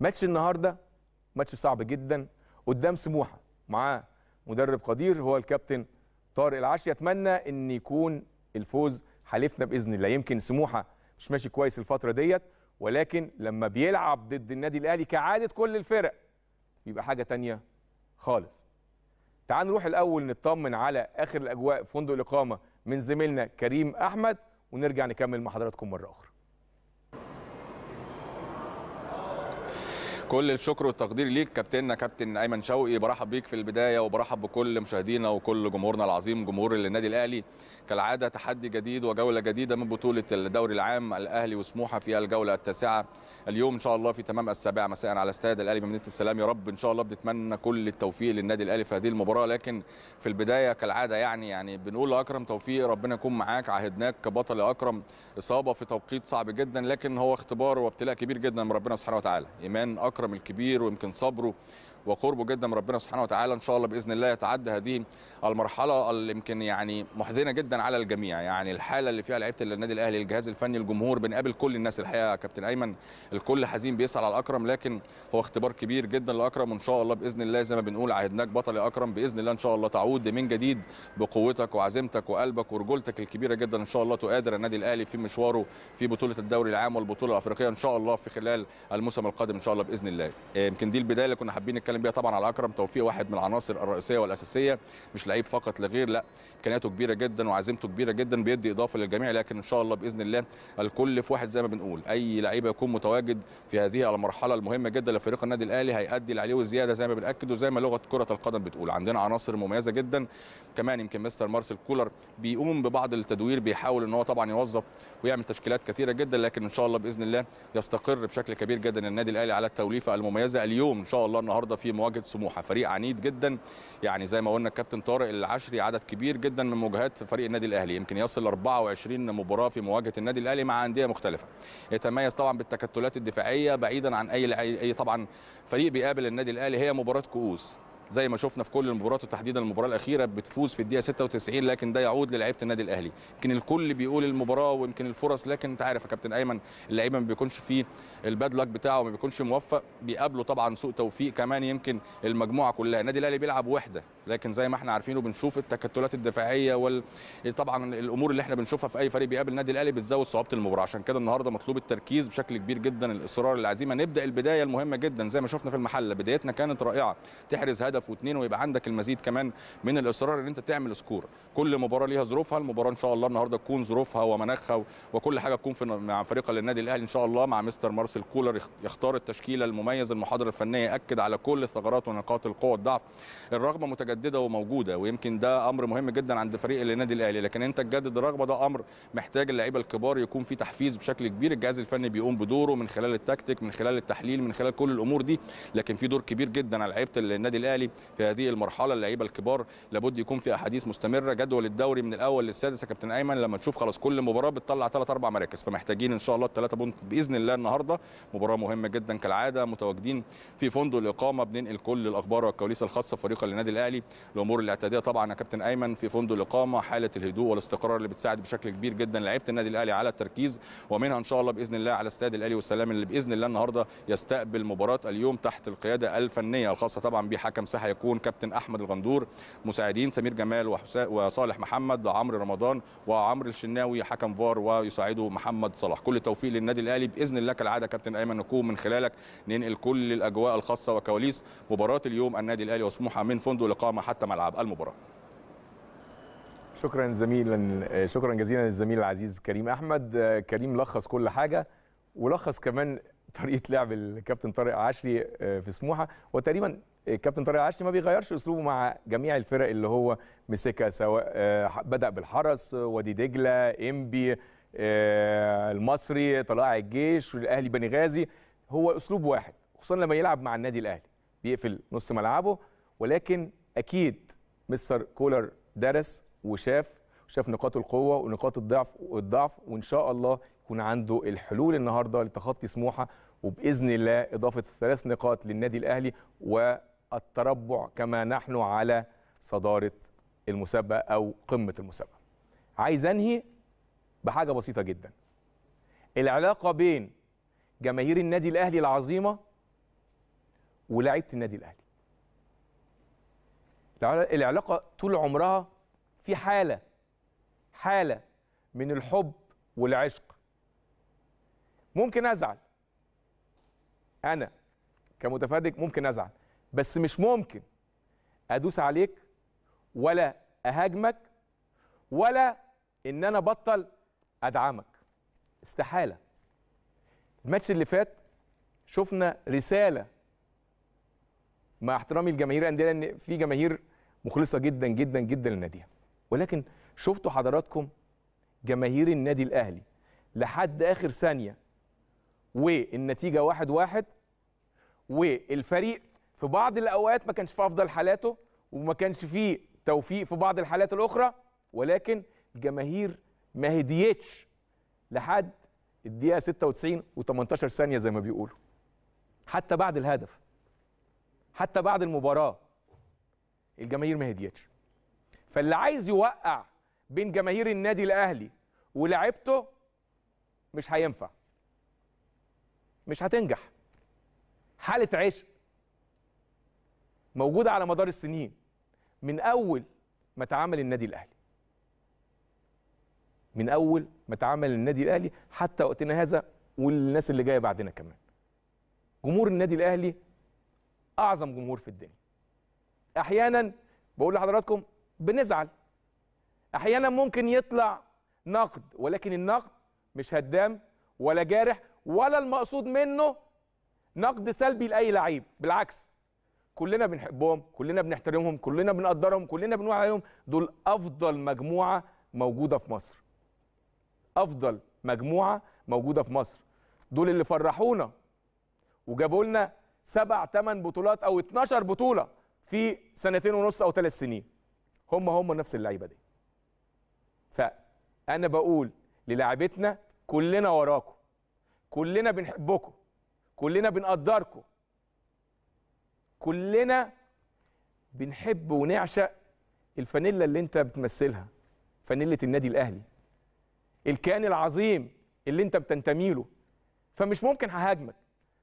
ماتش النهارده ماتش صعب جدا قدام سموحة معاه مدرب قدير هو الكابتن طارق العشري. أتمنى إن يكون الفوز حالفنا بإذن الله. يمكن سموحة مش ماشي كويس الفترة ديت ولكن لما بيلعب ضد النادي الأهلي كعادة كل الفرق بيبقى حاجة تانية خالص. تعال نروح الأول نطمن على آخر الأجواء في فندق الإقامة. من زميلنا كريم أحمد ونرجع نكمل مع حضراتكم مرة أخرى. كل الشكر والتقدير ليك كابتننا كابتن أيمن شوقي. برحب بيك في البداية وبرحب بكل مشاهدينا وكل جمهورنا العظيم جمهور النادي الأهلي. كالعادة تحدي جديد وجولة جديدة من بطولة الدوري العام الأهلي وسموحة في الجولة التاسعة. اليوم إن شاء الله في تمام السابعه مساء على استاد الأهلي بمدينة السلام. يا رب إن شاء الله بنتمنى كل التوفيق للنادي الأهلي في هذه المباراة. لكن في البداية كالعادة يعني يعني بنقول لاكرم توفيق ربنا يكون معاك. عهدناك كبطل يا أكرم. إصابة في توقيت صعب جدا لكن هو اختبار وابتلاء كبير جدا من ربنا سبحانه وتعالى. إيمان أكرم. الكبير ويمكن صبره. وقربه جدا من ربنا سبحانه وتعالى. إن شاء الله بإذن الله يتعدى هذه المرحلة اللي يمكن يعني محزنة جدا على الجميع. يعني الحالة اللي فيها لعيبة النادي الأهلي الجهاز الفني الجمهور بنقابل كل الناس الحقيقة يا كابتن أيمن. الكل حزين بيسأل على اكرم لكن هو اختبار كبير جدا لأكرم. وان شاء الله بإذن الله زي ما بنقول عهدناك بطل يا أكرم. بإذن الله إن شاء الله تعود من جديد بقوتك وعزيمتك وقلبك ورجولتك الكبيرة جدا. إن شاء الله تقادر النادي الأهلي في مشواره في بطولة الدوري العام والبطولة الأفريقية. إن شاء الله في خلال الموسم القادم إن شاء الله بإذن الله. يمكن دي البداية اللي كنا حابين نتكلم بيها طبعا على أكرم توفيق واحد من العناصر الرئيسية والأساسية. مش لعيب فقط لغير لا إمكانياته كبيرة جدا وعزيمته كبيرة جدا بيدي إضافة للجميع. لكن إن شاء الله بإذن الله الكل في واحد زي ما بنقول أي لعيب يكون متواجد في هذه المرحلة المهمة جدا. لفريق النادي الأهلي هيأدي عليه وزيادة زي ما بنأكد وزي ما لغة كرة القدم بتقول. عندنا عناصر مميزة جدا. كمان يمكن مستر مارسيل كولر بيقوم ببعض التدوير بيحاول إن هو طبعا يوظف ويعمل تشكيلات كثيرة جدا. لكن إن شاء الله بإذن الله يستقر بشكل كبير جدا النادي الأهلي على التوليفة المميزة اليوم إن شاء الله النهارده في مواجهة سموحة. فريق عنيد جدا يعني زي ما قلنا الكابتن طارق العشري عدد كبير جدا من مواجهات فريق النادي الأهلي. يمكن يصل ل 24 مباراة في مواجهة النادي الأهلي مع أندية مختلفة. يتميز طبعا بالتكتلات الدفاعية بعيدا عن أي أي طبعا فريق بيقابل النادي الأهلي هي مباراة كؤوس. زي ما شفنا في كل المباريات وتحديدا المباراة الأخيرة بتفوز في الدقيقة 96 لكن ده يعود للعيبة النادي الأهلي. يمكن الكل بيقول المباراة ويمكن الفرص لكن أنت عارف يا كابتن أيمن اللعيبة ما بيكونش فيه الباد لك بتاعه ما بيكونش موفق. بيقابله طبعا سوء توفيق كمان يمكن المجموعة كلها. النادي الأهلي بيلعب وحدة لكن زي ما إحنا عارفين وبنشوف التكتلات الدفاعية وال طبعا الأمور اللي إحنا بنشوفها في أي فريق بيقابل النادي الأهلي بتزود صعوبة المباراة. عشان كده النهارده مطلوب التركيز بشكل كبير جدا الإصرار العزيمة. نبدأ البداية المهمة جدا زي ما شفنا في المحله بدايتنا كانت رائعة. تحرز هدف واثنين ويبقى عندك المزيد كمان من الإصرار إن أنت تعمل سكور. كل مباراة ليها ظروفها المباراة إن شاء الله النهارده تكون ظروفها ومناخها وكل حاجة تكون في مع فريق النادي الأهلي إن شاء الله مع مستر مارسيل كولر يختار التشكيلة المميز المحاضرة الفنية يأكد على كل الثغرات ونقاط القوة والضعف الرغبة متجددة وموجودة ويمكن ده أمر مهم جدا عند فريق النادي الأهلي. لكن أنت تجدد الرغبة ده أمر محتاج اللعيبة الكبار يكون في تحفيز بشكل كبير. الجهاز الفني بيقوم بدوره من خلال التكتيك من خلال التحليل من خلال كل الأمور دي. لكن في دور كبير جدا على لعيبة النادي الأهلي في هذه المرحلة اللعيبة الكبار لابد يكون في أحاديث مستمرة جدول الدوري من الأول للسادس يا كابتن أيمن. لما تشوف خلاص كل مباراة بتطلع ثلاث أربع مراكز فمحتاجين إن شاء الله الثلاثه بونت بإذن الله النهارده. مباراة مهمة جدا كالعادة متواجدين في فندق الاقامه بننقل كل الاخبار والكواليس الخاصة بفريق النادي الأهلي. الأمور الاعتياديه طبعا يا كابتن أيمن في فندق الاقامه حالة الهدوء والاستقرار اللي بتساعد بشكل كبير جدا لعيبة النادي الأهلي على التركيز. ومنها إن شاء الله بإذن الله على استاد الأهلي والسلام اللي بإذن الله النهارده يستقبل مباراة اليوم تحت القيادة الفنية الخاصة طبعا بحكم ساحه يكون كابتن أحمد الغندور مساعدين سمير جمال وصالح محمد عمرو رمضان وعمرو الشناوي حكم فار ويساعده محمد صلاح. كل التوفيق للنادي الأهلي. بإذن الله كالعادة كابتن أيمن نكون من خلالك ننقل كل الأجواء الخاصة وكواليس مباراة اليوم النادي الأهلي وسموحة من فندق الاقامه حتى ملعب المباراة. شكرا زميلا شكرا جزيلا للزميل العزيز كريم أحمد. كريم لخص كل حاجة ولخص كمان طريقة لعب الكابتن طارق عشري في سموحة. وتقريبا الكابتن طارق عشري ما بيغيرش أسلوبه مع جميع الفرق اللي هو مسكها سواء بدأ بالحرس وادي دجلة إنبي المصري طلائع الجيش والأهلي بني غازي. هو أسلوب واحد خصوصا لما يلعب مع النادي الأهلي. بيقفل نص ملعبه ولكن أكيد مستر كولر درس وشاف وشاف نقاط القوة ونقاط الضعف والضعف وإن شاء الله يكون عنده الحلول النهارده لتخطي سموحة وبإذن الله إضافة ثلاث نقاط للنادي الأهلي والتربع كما نحن على صدارة المسابقة أو قمة المسابقة. عايز أنهي بحاجة بسيطة جدا. العلاقة بين جماهير النادي الأهلي العظيمة ولاعيبه النادي الأهلي العلا- العلاقة طول عمرها في حالة حالة من الحب والعشق ممكن أزعل. أنا كمتفرج ممكن أزعل. بس مش ممكن أدوس عليك ولا أهاجمك ولا إن أنا بطل أدعمك. استحالة. الماتش اللي فات شفنا رسالة مع احترامي لجماهير الأندية لأن في جماهير مخلصة جدا جدا جدا لناديها ولكن شفتوا حضراتكم جماهير النادي الأهلي لحد آخر ثانية والنتيجة واحد واحد والفريق في بعض الأوقات ما كانش في أفضل حالاته وما كانش فيه توفيق في بعض الحالات الأخرى ولكن الجماهير ما هديتش لحد الدقيقة 96 و18 ثانية زي ما بيقولوا. حتى بعد الهدف حتى بعد المباراة الجماهير ما هديتش. فاللي عايز يوقع بين جماهير النادي الأهلي ولاعيبته مش هينفع. مش هتنجح. حالة عشق موجودة على مدار السنين من أول ما تعامل النادي الأهلي. من أول ما تعامل النادي الأهلي حتى وقتنا هذا والناس اللي جاية بعدنا كمان. جمهور النادي الأهلي أعظم جمهور في الدنيا. أحيانا بقول لحضراتكم بنزعل. أحيانا ممكن يطلع نقد ولكن النقد مش هدام ولا جارح ولا المقصود منه نقد سلبي لأي لعيب. بالعكس كلنا بنحبهم كلنا بنحترمهم كلنا بنقدرهم كلنا بنقول عليهم دول أفضل مجموعة موجودة في مصر. أفضل مجموعة موجودة في مصر. دول اللي فرحونا وجابوا لنا سبع ثمان بطولات أو 12 بطولة في سنتين ونص أو ثلاث سنين. هم هم نفس اللعيبة دي. فأنا بقول للاعيبتنا كلنا وراكم. كلنا بنحبكم كلنا بنقدركم كلنا بنحب ونعشق الفانيلا اللي انت بتمثلها فانيلة النادي الأهلي الكيان العظيم اللي انت بتنتمي له فمش ممكن ههاجمك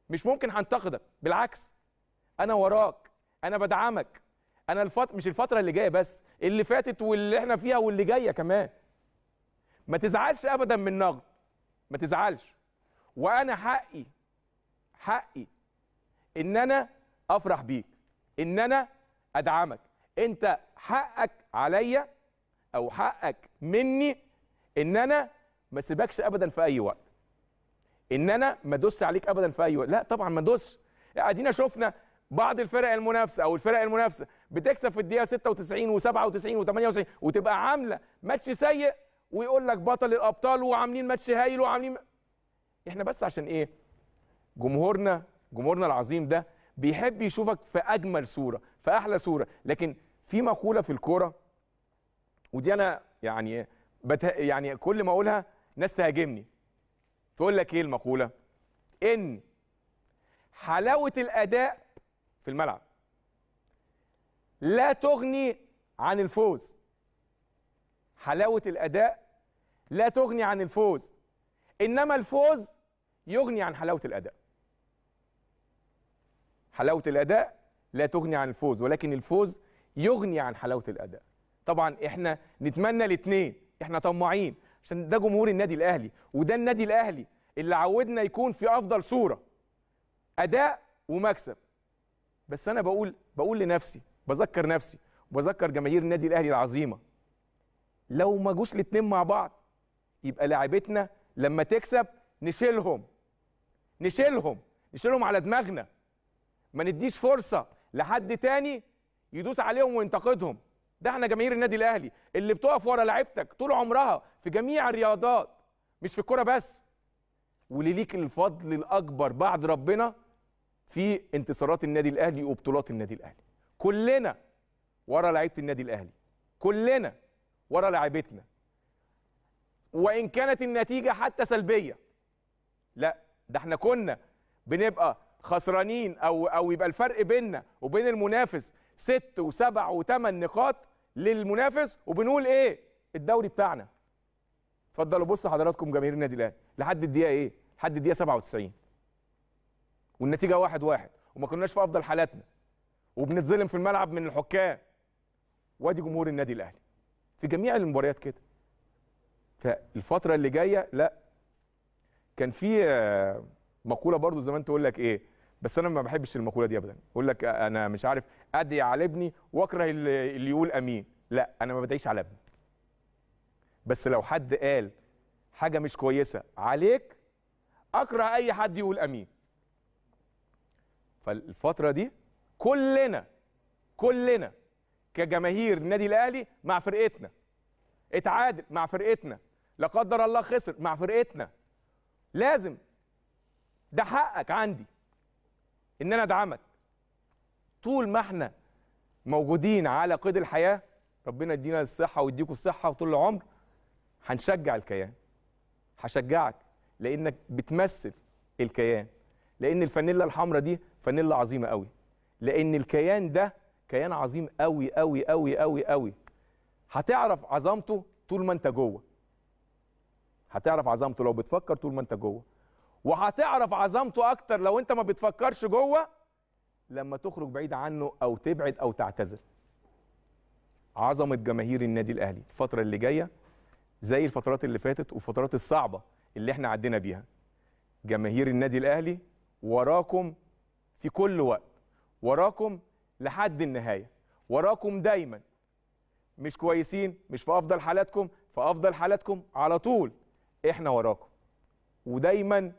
مش ممكن هنتقدك بالعكس أنا وراك أنا بدعمك أنا الفت... مش الفترة اللي جاية بس اللي فاتت واللي إحنا فيها واللي جاية كمان. ما تزعلش ابدا من نقد ما تزعلش. وأنا حقي حقي إن أنا أفرح بيك إن أنا أدعمك. أنت حقك عليا أو حقك مني إن أنا ما سيبكش ابدا في أي وقت. إن أنا ما أدوسش عليك ابدا في أي وقت. لا طبعا ما أدوسش. ادينا شفنا بعض الفرق المنافسة أو الفرق المنافسة. بتكسب في الدقيقة 96 و97 و98 وتبقى عاملة ماتش سيء ويقول لك بطل الأبطال وعاملين ماتش هايل وعاملين إحنا بس عشان إيه؟ جمهورنا جمهورنا العظيم ده بيحب يشوفك في أجمل صورة في أحلى صورة. لكن في مقولة في الكورة ودي أنا يعني بت... يعني كل ما أقولها ناس تهاجمني. تقول لك إيه المقولة؟ إن حلاوة الأداء في الملعب لا تغني عن الفوز. حلاوة الأداء لا تغني عن الفوز. إنما الفوز يغني عن حلاوة الأداء. حلاوة الأداء لا تغني عن الفوز ولكن الفوز يغني عن حلاوة الأداء. طبعا إحنا نتمنى الاثنين إحنا طماعين عشان ده جمهور النادي الأهلي وده النادي الأهلي اللي عودنا يكون في أفضل صورة أداء ومكسب. بس أنا بقول بقول لنفسي بذكر نفسي وبذكر جماهير النادي الأهلي العظيمة لو ما جوش الاثنين مع بعض يبقى لاعبتنا لما تكسب نشيلهم. نشيلهم نشيلهم على دماغنا. ما نديش فرصة لحد تاني يدوس عليهم وينتقدهم. ده إحنا جماهير النادي الأهلي اللي بتقف ورا لعيبتك طول عمرها في جميع الرياضات مش في الكورة بس. واللي ليك الفضل الأكبر بعد ربنا في انتصارات النادي الأهلي وبطولات النادي الأهلي. كلنا ورا لعيبة النادي الأهلي. كلنا ورا لعيبتنا وإن كانت النتيجة حتى سلبية لا. ده إحنا كنا بنبقى خسرانين أو أو يبقى الفرق بيننا وبين المنافس ست وسبع وثمان نقاط للمنافس وبنقول إيه؟ الدوري بتاعنا. اتفضلوا بصوا حضراتكم جماهير النادي الأهلي. لحد الدقيقة إيه؟ لحد الدقيقة 97 والنتيجة واحد واحد وما كناش في أفضل حالاتنا. وبنتظلم في الملعب من الحكام. وادي جمهور النادي الأهلي. في جميع المباريات كده. فالفترة اللي جاية لا كان في آه، مقولة برضو زمان تقول لك إيه بس أنا ما بحبش المقولة دي ابدا. يقول لك أنا مش عارف ادعي على ابني واكره اللي يقول امين. لا أنا ما بدعيش على ابني. بس لو حد قال حاجة مش كويسة عليك اكره اي حد يقول امين. فالفترة دي كلنا كلنا كجماهير النادي الأهلي مع فرقتنا اتعادل مع فرقتنا لا قدر الله خسر مع فرقتنا. لازم. ده حقك عندي. إن أنا أدعمك. طول ما إحنا موجودين على قيد الحياة ربنا يدينا الصحة ويديكم الصحة وطول العمر هنشجع الكيان. هشجعك لأنك بتمثل الكيان. لأن الفانيلا الحمراء دي فانيلا عظيمة قوي لأن الكيان ده كيان عظيم قوي قوي قوي قوي قوي هتعرف عظمته طول ما أنت جوه. هتعرف عظمته لو بتفكر طول ما انت جوه. وهتعرف عظمته أكتر لو انت ما بتفكرش جوه لما تخرج بعيد عنه أو تبعد أو تعتذر عظمة جماهير النادي الأهلي الفترة اللي جاية زي الفترات اللي فاتت والفترات الصعبة اللي إحنا عدينا بيها. جماهير النادي الأهلي وراكم في كل وقت وراكم لحد النهاية وراكم دايما. مش كويسين مش في أفضل حالاتكم في أفضل حالاتكم على طول. إحنا وراكم. ودايما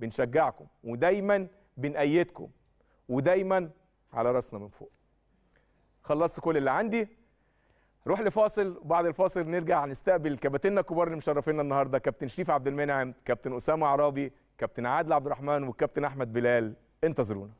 بنشجعكم ودايما بنأيدكم ودايما على راسنا من فوق. خلصت كل اللي عندي. روح لفاصل وبعد الفاصل نرجع نستقبل كباتننا الكبار اللي مشرفينا النهارده كابتن شريف عبد المنعم كابتن أسامة عرابي كابتن عادل عبد الرحمن والكابتن أحمد بلال. انتظرونا.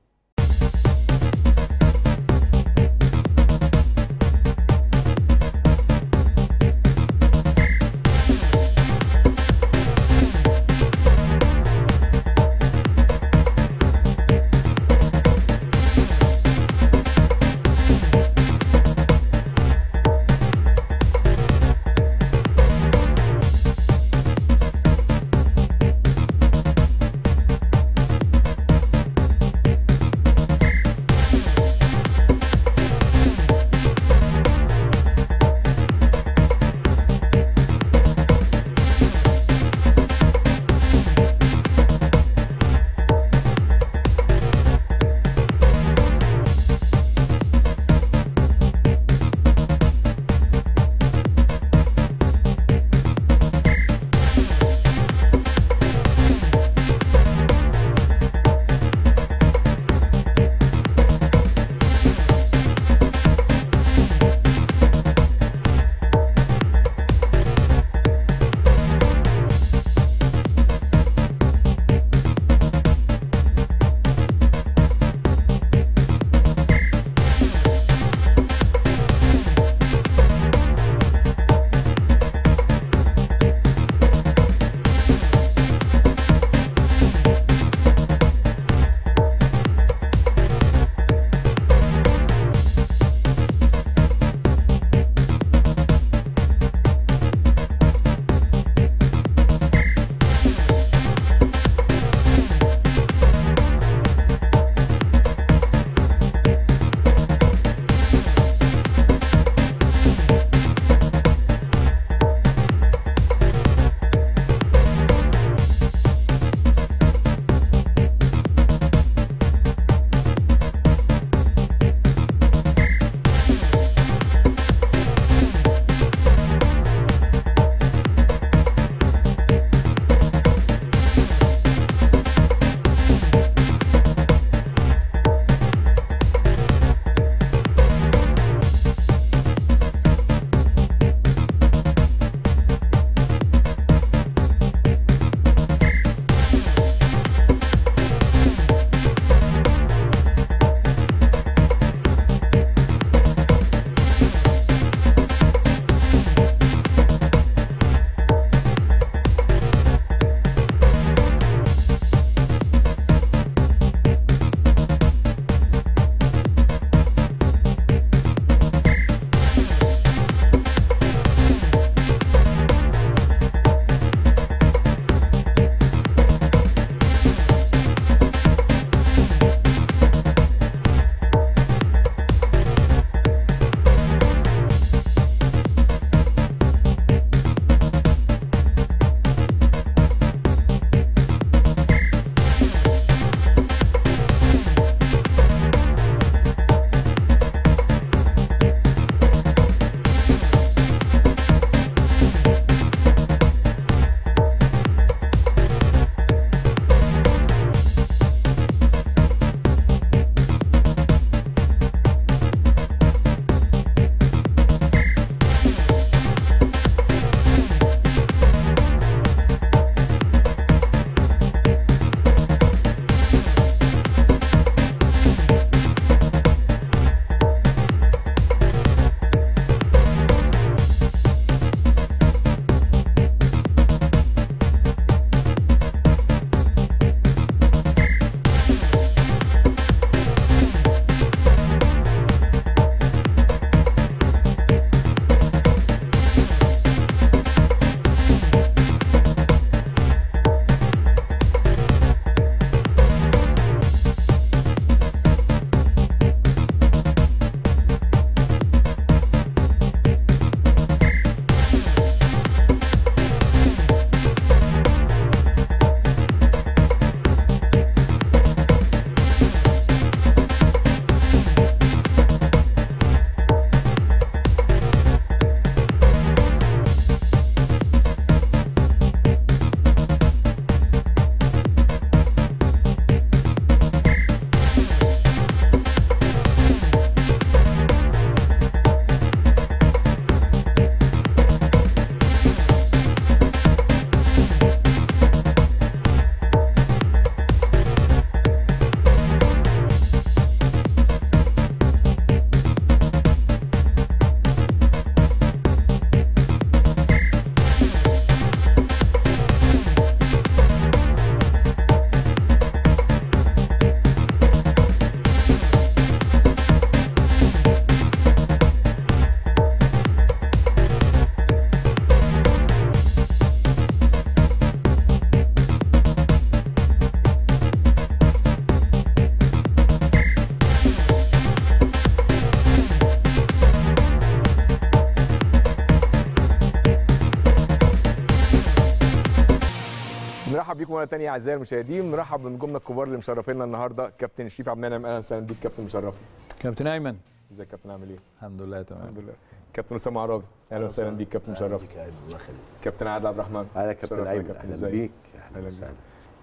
برحب بيكم مرة ثانية أعزائي المشاهدين. نرحب بنجومنا الكبار اللي مشرفينا النهارده كابتن شريف عبد المنعم أهلا وسهلا بيك كابتن مشرفني كابتن أيمن. إزيك يا كابتن؟ عامل إيه؟ الحمد لله تمام. الحمد لله. كابتن أسامة عرابي. أهلا وسهلا بيك كابتن أيمن، الله يخليك كابتن عادل عبد الرحمن. أهلا كابتن أيمن. كابتن، أهلا؟ بيك. أهلا. وسهلا.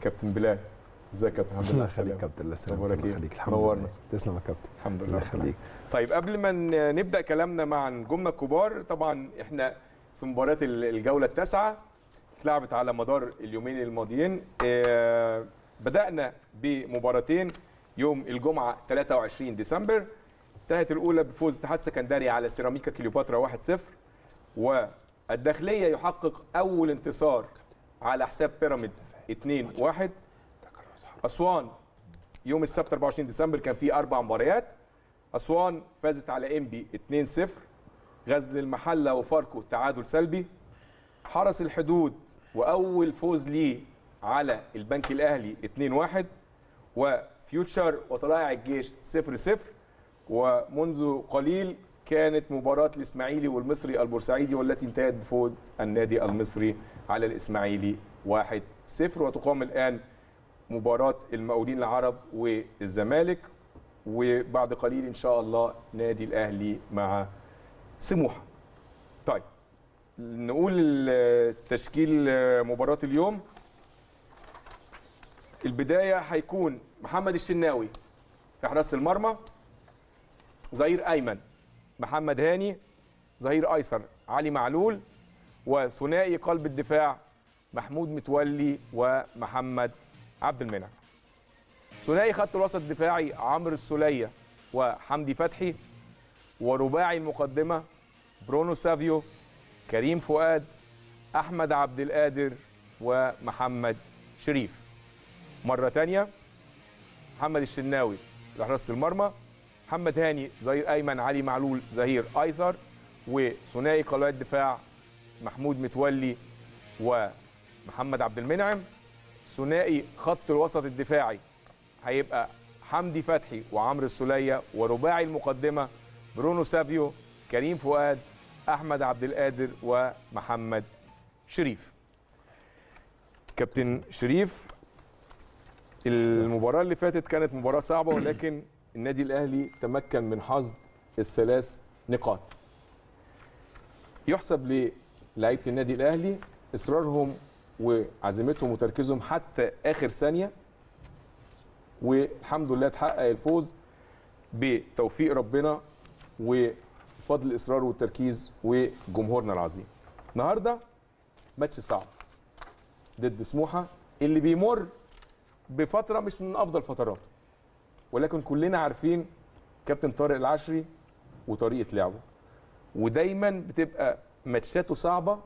كابتن بلال إزيك يا كابتن؟ الحمد لله الله. يخليك كابتن الله يسلمك الله إيه؟ يخليك. الحمد نورنا. لله. تسلم يا كابتن. الحمد لله. يخليك. طيب قبل ما نبدأ كلامنا مع نجومنا الكبار طبعا إحنا في مباراة ال- الجولة التاسعة اتلعبت على مدار اليومين الماضيين. آه، بدأنا بمباراتين يوم الجمعة 23 ديسمبر. انتهت الأولى بفوز اتحاد سكندري على سيراميكا كليوباترا 1-0 والداخلية يحقق أول انتصار على حساب بيراميدز 2-1 أسوان يوم السبت 24 ديسمبر كان في أربع مباريات. أسوان فازت على إنبي 2-0 غزل المحلة وفاركو تعادل سلبي. حرس الحدود وأول فوز ليه على البنك الأهلي 2-1 وفيوتشر وطلائع الجيش 0-0 ومنذ قليل كانت مباراة الإسماعيلي والمصري البورسعيدي والتي انتهت بفوز النادي المصري على الإسماعيلي 1-0 وتقام الآن مباراة المقاولين العرب والزمالك وبعد قليل إن شاء الله نادي الأهلي مع سموحة. طيب. نقول التشكيل مباراة اليوم. البداية هيكون محمد الشناوي في حراسة المرمى ظهير أيمن محمد هاني ظهير أيسر علي معلول وثنائي قلب الدفاع محمود متولي ومحمد عبد المنعم. ثنائي خط الوسط الدفاعي عمرو السولية وحمدي فتحي ورباعي المقدمة برونو سافيو كريم فؤاد أحمد عبد القادر ومحمد شريف. مرة تانية محمد الشناوي لحراسة المرمى محمد هاني ظهير أيمن علي معلول ظهير أيسر وثنائي قلبات الدفاع محمود متولي ومحمد عبد المنعم. ثنائي خط الوسط الدفاعي هيبقى حمدي فتحي وعمرو السولية ورباعي المقدمة برونو سافيو كريم فؤاد أحمد عبد القادر ومحمد شريف. كابتن شريف المباراة اللي فاتت كانت مباراة صعبة ولكن النادي الأهلي تمكن من حصد الثلاث نقاط. يحسب للاعيبة النادي الأهلي إصرارهم وعزيمتهم وتركيزهم حتى آخر ثانية والحمد لله اتحقق الفوز بتوفيق ربنا وفضل الإصرار والتركيز وجمهورنا العظيم. النهاردة ماتش صعب ضد سموحة اللي بيمر بفترة مش من أفضل فتراته ولكن كلنا عارفين كابتن طارق العشري وطريقة لعبه. ودايما بتبقى ماتشاته صعبة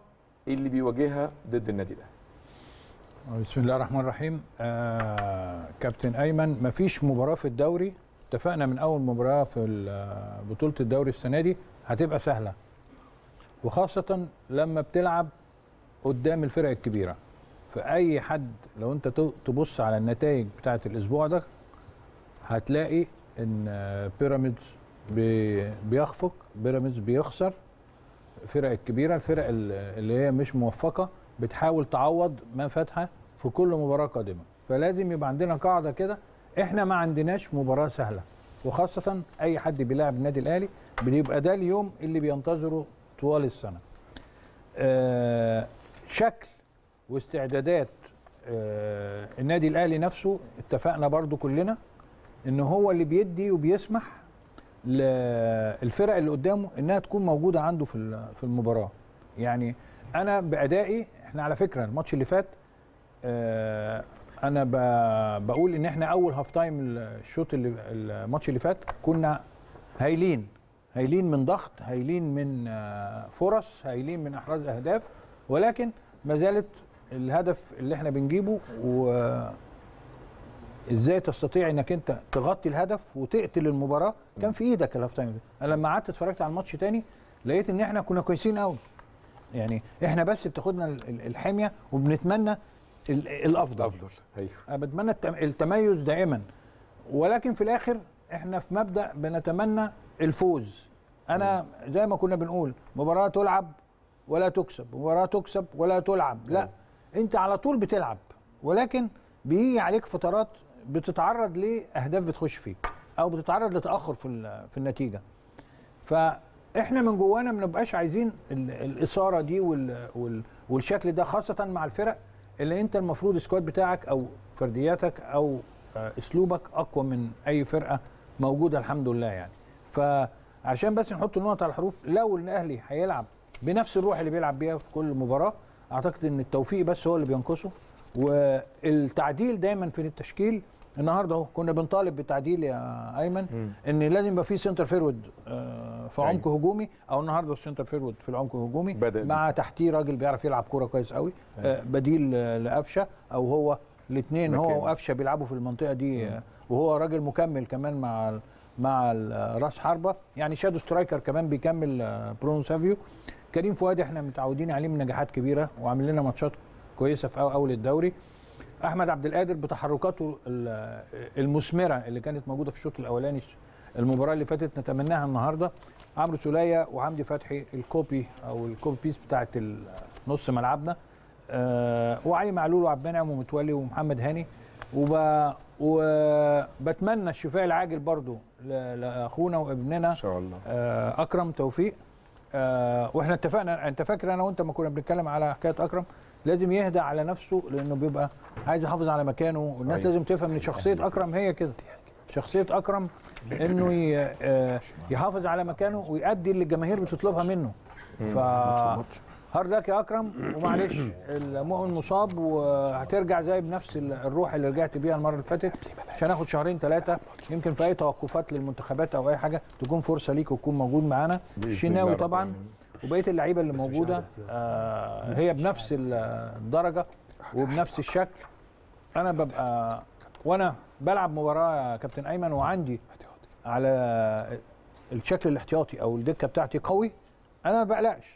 اللي بيواجهها ضد النادي الأهلي. بسم الله الرحمن الرحيم. آه كابتن أيمن مفيش مباراة في الدوري اتفقنا من أول مباراة في بطولة الدوري السنة دي هتبقى سهلة. وخاصة لما بتلعب قدام الفرق الكبيرة. فأي حد لو أنت تبص على النتائج بتاعه الأسبوع ده هتلاقي إن بيراميدز بي- بيخفق بيراميدز بيخسر. الفرق الكبيرة الفرق ال- اللي هي مش موفقة بتحاول تعوض ما فاتها في كل مباراة قادمة. فلازم يبقى عندنا قاعدة كده إحنا ما عندناش مباراة سهلة. وخاصة أي حد بيلاعب النادي الأهلي بيبقى ده اليوم اللي بينتظره طوال السنة. آه شكل واستعدادات آه النادي الأهلي نفسه اتفقنا برضو كلنا إن هو اللي بيدي وبيسمح للفرق اللي قدامه إنها تكون موجودة عنده في في المباراة. يعني أنا بأدائي إحنا على فكرة الماتش اللي فات آه، أنا بقول إن إحنا أول half time الشوط اللي الماتش اللي فات كنا هايلين هايلين من ضغط هايلين من آه، فرص هايلين من أحراز أهداف ولكن ما زالت الهدف اللي إحنا بنجيبه و إزاي تستطيع إنك أنت تغطي الهدف وتقتل المباراة كان في إيدك ال half time أنا لما قعدت اتفرجت على الماتش تاني لقيت إن إحنا كنا كويسين قوي يعني إحنا بس بتاخدنا ال- ال- الحمية وبنتمنى الأفضل. افضل أيوه. أنا بتمنى التم- التميز دائما. ولكن في الآخر إحنا في مبدأ بنتمنى الفوز. أنا زي ما كنا بنقول مباراة تلعب ولا تكسب. مباراة تكسب ولا تلعب. لا أنت على طول بتلعب. ولكن بيجي عليك فترات بتتعرض لأهداف بتخش فيك أو بتتعرض لتأخر في في النتيجة. فإحنا من جوانا ما بنبقاش عايزين ال- الإثارة دي وال وال والشكل ده خاصة مع الفرق اللي انت المفروض ال squad بتاعك أو فردياتك أو آه، اسلوبك اقوى من اي فرقة موجودة الحمد لله يعني. فعشان بس نحط النقط على الحروف لو الأهلي هيلعب بنفس الروح اللي بيلعب بيها في كل مباراة أعتقد إن التوفيق بس هو اللي بينقصه. والتعديل دايما في التشكيل النهارده اهو كنا بنطالب بالتعديل يا ايمن ان لازم يبقى في center forward آه، في عمق هجومي أو النهارده ال center forward في العمق الهجومي مع تحتيه راجل بيعرف يلعب كوره كويس قوي آه، بديل لقفشه أو هو الاثنين هو. وقفشه بيلعبوا في المنطقة دي آه، وهو راجل مكمل كمان مع مع راس حربة يعني shadow striker كمان بيكمل برونو سافيو. كريم فؤاد إحنا متعودين عليه من نجاحات كبيرة وعامل لنا ماتشات كويسة في أول الدوري. أحمد عبد القادر بتحركاته ال- المثمرة اللي كانت موجودة في الشوط الأولاني المباراة اللي فاتت نتمناها النهارده. عمرو سولية وحمدي فتحي ال copy أو ال copy paste بتاعت ال- نص ملعبنا. آه وعلي معلول وعبد المنعم ومتولي ومحمد هاني. وب... وبتمنى الشفاء العاجل برضو ل- لأخونا وابننا. إن شاء الله. آه، أكرم توفيق. آه، وإحنا اتفقنا أنت فاكر أنا وأنت ما كنا بنتكلم على حكاية أكرم؟ لازم يهدى على نفسه لأنه بيبقى عايز يحافظ على مكانه والناس صحيح. لازم تفهم إن شخصية أكرم هي كده. شخصية أكرم إنه آه، يحافظ على مكانه ويؤدي اللي الجماهير بتطلبها منه. ف هارد لك يا أكرم ومعلش المؤمن مصاب وهترجع زي بنفس ال- الروح اللي رجعت بيها المرة اللي فاتت عشان آخد شهرين ثلاثة يمكن في أي توقفات للمنتخبات أو أي حاجة تكون فرصة ليك وتكون موجود معانا. الشناوي طبعا. وبقية اللعيبة اللي موجودة آه هي بنفس ال- الدرجة وبنفس الشكل. أنا ببقى وأنا بلعب مباراة يا كابتن أيمن وعندي على الشكل الاحتياطي أو الدكة بتاعتي قوي أنا ما بقلقش.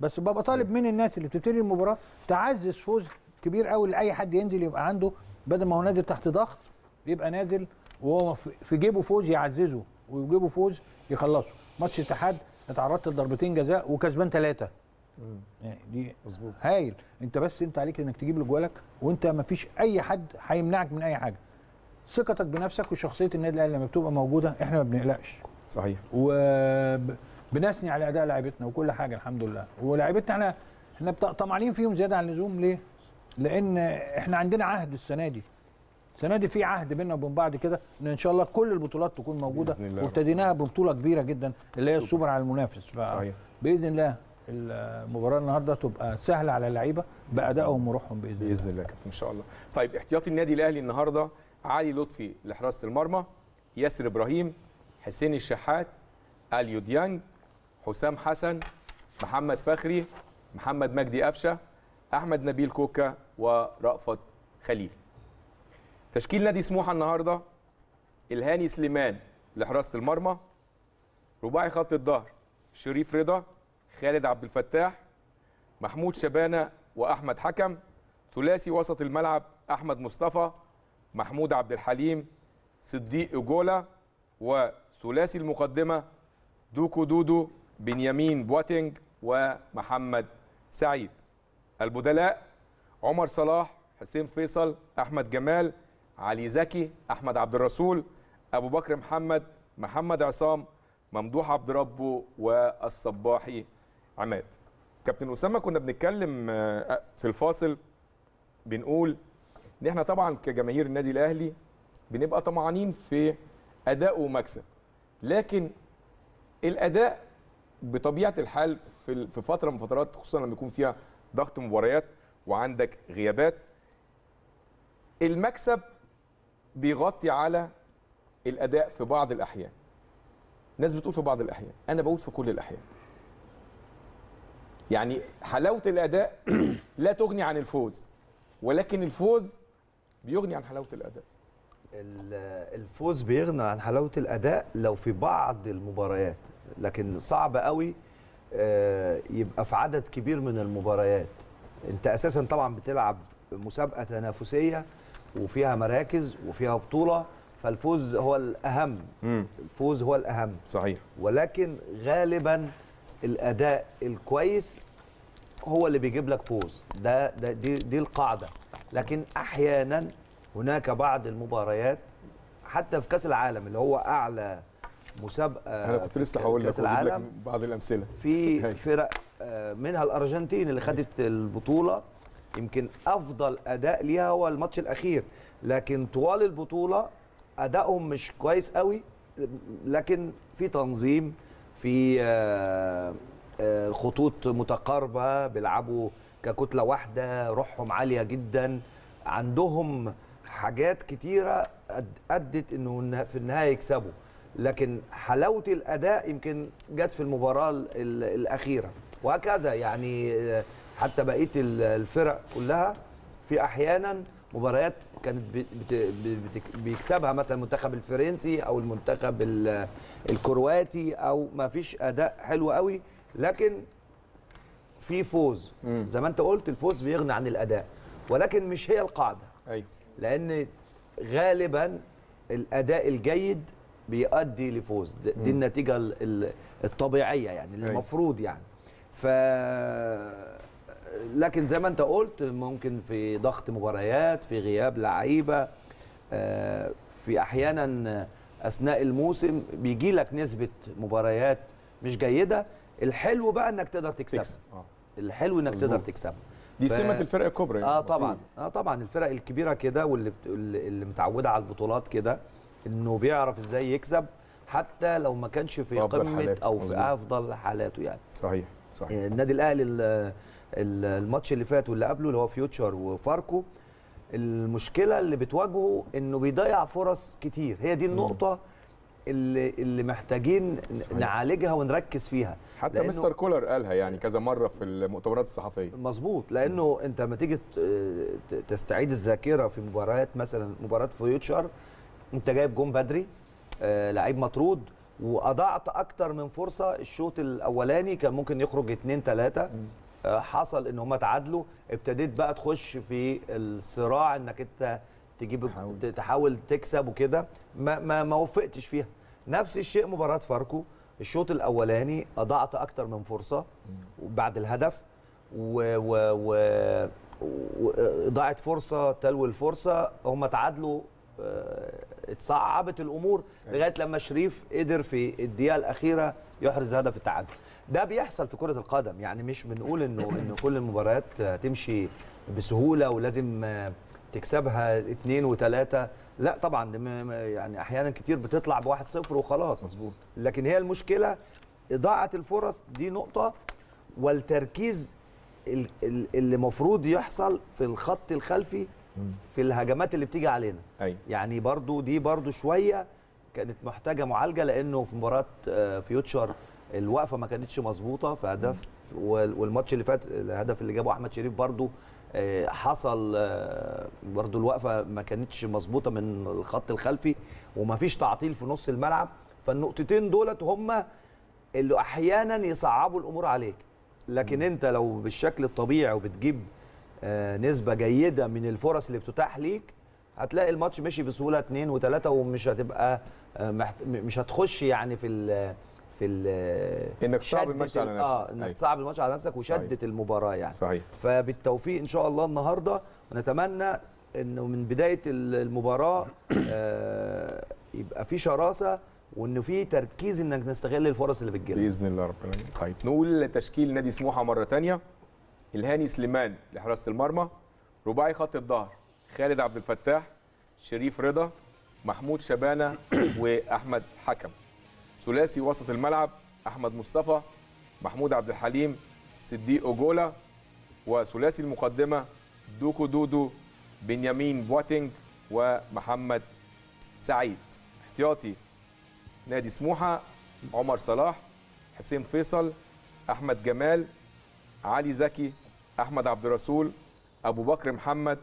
بس ببقى طالب من الناس اللي بتبتدي المباراة تعزز فوز كبير قوي لأي حد ينزل يبقى عنده بدل ما هو نازل تحت ضغط يبقى نازل وهو في في جيبه فوز يعززه ويجيبه فوز يخلصه. ماتش الاتحاد اتعرضت لضربتين جزاء وكسبان ثلاثة. يعني دي مظبوط. هايل. انت بس انت عليك انك تجيب لجوالك وانت ما فيش اي حد هيمنعك من اي حاجة. ثقتك بنفسك وشخصية النادي الأهلي لما بتبقى موجودة إحنا ما بنقلقش. صحيح. وبنثني على أداء لاعيبتنا وكل حاجة الحمد لله. ولاعيبتنا إحنا إحنا طمعانين فيهم زيادة عن اللزوم. ليه؟ لأن إحنا عندنا عهد السنة دي. السنة دي في عهد بيننا وبين بعض كده إن إن شاء الله كل البطولات تكون موجودة. وابتديناها ببطولة كبيرة جدا اللي هي السوبر على المنافس. صحيح. بإذن الله المباراة النهارده تبقى سهلة على اللعيبة بأدائهم وروحهم بإذن الله. بإذن الله يا كابتن إن شاء الله. طيب احتياطي النادي الأهلي النهارده علي لطفي لحراسة المرمى ياسر إبراهيم حسين الشحات آليو ديانج حسام حسن محمد فخري محمد مجدي قفشة أحمد نبيل كوكا ورأفت خليل. تشكيل نادي سموحة النهارده الهاني سليمان لحراسة المرمى رباعي خط الظهر شريف رضا خالد عبد الفتاح محمود شبانة وأحمد حكم ثلاثي وسط الملعب أحمد مصطفى محمود عبد الحليم صديق اجولا وثلاثي المقدمة دوكو دودو بنيامين بواتينج ومحمد سعيد. البدلاء عمر صلاح حسين فيصل أحمد جمال علي زكي أحمد عبد الرسول أبو بكر محمد محمد عصام ممدوح عبد ربه والصباحي عماد. كابتن أسامة كنا بنتكلم آه، في الفاصل بنقول إن إحنا طبعا كجماهير النادي الأهلي بنبقى طمعانين في أداء ومكسب. لكن الأداء بطبيعة الحال في في فترة من فترات خصوصا لما يكون فيها ضغط مباريات وعندك غيابات المكسب بيغطي على الأداء في بعض الأحيان. ناس بتقول في بعض الأحيان أنا بقول في كل الأحيان. يعني حلاوة الأداء لا تغني عن الفوز ولكن الفوز بيغني عن حلاوة الأداء. ال- الفوز بيغنى عن حلاوة الأداء لو في بعض المباريات لكن صعب قوي آه، يبقى في عدد كبير من المباريات. أنت أساسا طبعا بتلعب مسابقة تنافسية وفيها مراكز وفيها بطولة فالفوز هو الأهم. الفوز هو الأهم. صحيح. ولكن غالبا الأداء الكويس هو اللي بيجيب لك فوز. ده, ده دي, دي القاعدة. لكن أحيانا هناك بعض المباريات حتى في كأس العالم اللي هو أعلى مسابقة أنا كنت في لسه هقول لك بعض الأمثلة. في. فرق آه، منها الأرجنتين اللي خدت البطولة. يمكن أفضل أداء ليها هو الماتش الأخير. لكن طوال البطولة أدائهم مش كويس قوي. لكن في تنظيم في آه، آه، خطوط متقاربة بيلعبوا ككتلة واحدة روحهم عالية جدا. عندهم حاجات كتيرة أدت إنه في النهاية يكسبوا. لكن حلاوة الأداء يمكن جت في المباراة ال- ال- الأخيرة. وهكذا يعني آه، حتى بقية ال- الفرق كلها في أحيانا مباريات كانت بيكسبها مثلا المنتخب الفرنسي أو المنتخب ال- الكرواتي أو ما فيش أداء حلو قوي لكن في فوز. مم. زي ما أنت قلت الفوز بيغني عن الأداء ولكن مش هي القاعدة. أيوه لأن غالبا الأداء الجيد بيؤدي لفوز. دي النتيجة ال- ال- الطبيعية يعني. المفروض يعني. ف لكن زي ما انت قلت ممكن في ضغط مباريات في غياب لعيبة آه، في أحيانا أثناء الموسم بيجي لك نسبة مباريات مش جيدة. الحلو بقى إنك تقدر تكسبها. تكسب آه. الحلو إنك. تقدر تكسبها. دي ف- سمة الفرق الكبرى يعني. آه. طبعا. آه طبعا. الفرق الكبيرة كده واللي بت... اللي متعودة على البطولات كده إنه بيعرف إزاي يكسب حتى لو ما كانش في, قمة حالاته، أو في. أفضل حالاته يعني. صحيح صحيح. آه، النادي الأهلي ال- ال- الماتش اللي فات واللي قبله اللي هو فيوتشر وفاركو المشكلة اللي بتواجهه إنه بيضيع فرص كتير. هي دي النقطة اللي اللي محتاجين صحيح. نعالجها ونركز فيها. حتى مستر كولر قالها يعني كذا مرة في المؤتمرات الصحفية. مظبوط. لأنه أنت لما تيجي تستعيد الذاكرة في مباريات مثلا مباراة فيوتشر أنت جايب جون بدري آه لعيب مطرود وأضعت أكتر من فرصة الشوط الأولاني كان ممكن يخرج اتنين تلاتة. آه حصل إن هم تعادلوا ابتديت بقى تخش في الصراع إنك أنت تجيب تحاول. ت- تحاول تكسب وكده. ما ما ما وفقتش فيها. نفس الشيء مباراة فاركو. الشوط الأولاني أضعت أكتر من فرصة بعد الهدف و و و و- ضاعت فرصة تلو الفرصة. هم تعادلوا آه، اتصعبت الأمور لغاية لما شريف قدر في الدقيقة الأخيرة يحرز هدف التعادل. ده بيحصل في كرة القدم. يعني مش بنقول انه إنه كل المباريات تمشي بسهولة ولازم تكسبها اتنين وتلاتة. لا طبعا يعني أحيانا كتير بتطلع بواحد صفر وخلاص. مظبوط. لكن هي المشكلة إضاعة الفرص دي نقطة. والتركيز ال- ال- اللي المفروض يحصل في الخط الخلفي في الهجمات اللي بتيجي علينا. أيوه يعني برضو دي برضو شوية كانت محتاجة معالجة لأنه في مباراة آه، فيوتشر الوقفة ما كانتش مظبوطة في هدف وال- والماتش اللي فات الهدف اللي جابه أحمد شريف برضو آه، حصل آه، برضو الوقفة ما كانتش مظبوطة من الخط الخلفي وما فيش تعطيل في نص الملعب فالنقطتين دولت هم اللي أحيانا يصعبوا الأمور عليك لكن أنت لو بالشكل الطبيعي وبتجيب آه، نسبة جيدة من الفرص اللي بتتاح ليك هتلاقي الماتش مشي بسهولة اتنين وتلاتة ومش هتبقى. مش هتخش يعني في في ال إنك تصعب شدة الماتش على نفسك. آه إنك أيوة. تصعب الماتش على نفسك صحيح. وشدت المباراة يعني. صحيح. فبالتوفيق إن شاء الله النهارده ونتمنى إنه من بداية ال- المباراة آه، يبقى في شراسة وإنه في تركيز إنك نستغل الفرص اللي بتجيلنا. بإذن الله رب العالمين طيب نقول تشكيل نادي سموحة مرة ثانية الهاني سليمان لحراسة المرمى. رباعي خط الظهر خالد عبد الفتاح شريف رضا محمود شبانة وأحمد حكم. ثلاثي وسط الملعب أحمد مصطفى محمود عبد الحليم صديق أوجولا وثلاثي المقدمة دوكو دودو بنيامين بواتينج ومحمد سعيد. احتياطي نادي سموحة عمر صلاح حسين فيصل أحمد جمال علي زكي أحمد عبد الرسول أبو بكر محمد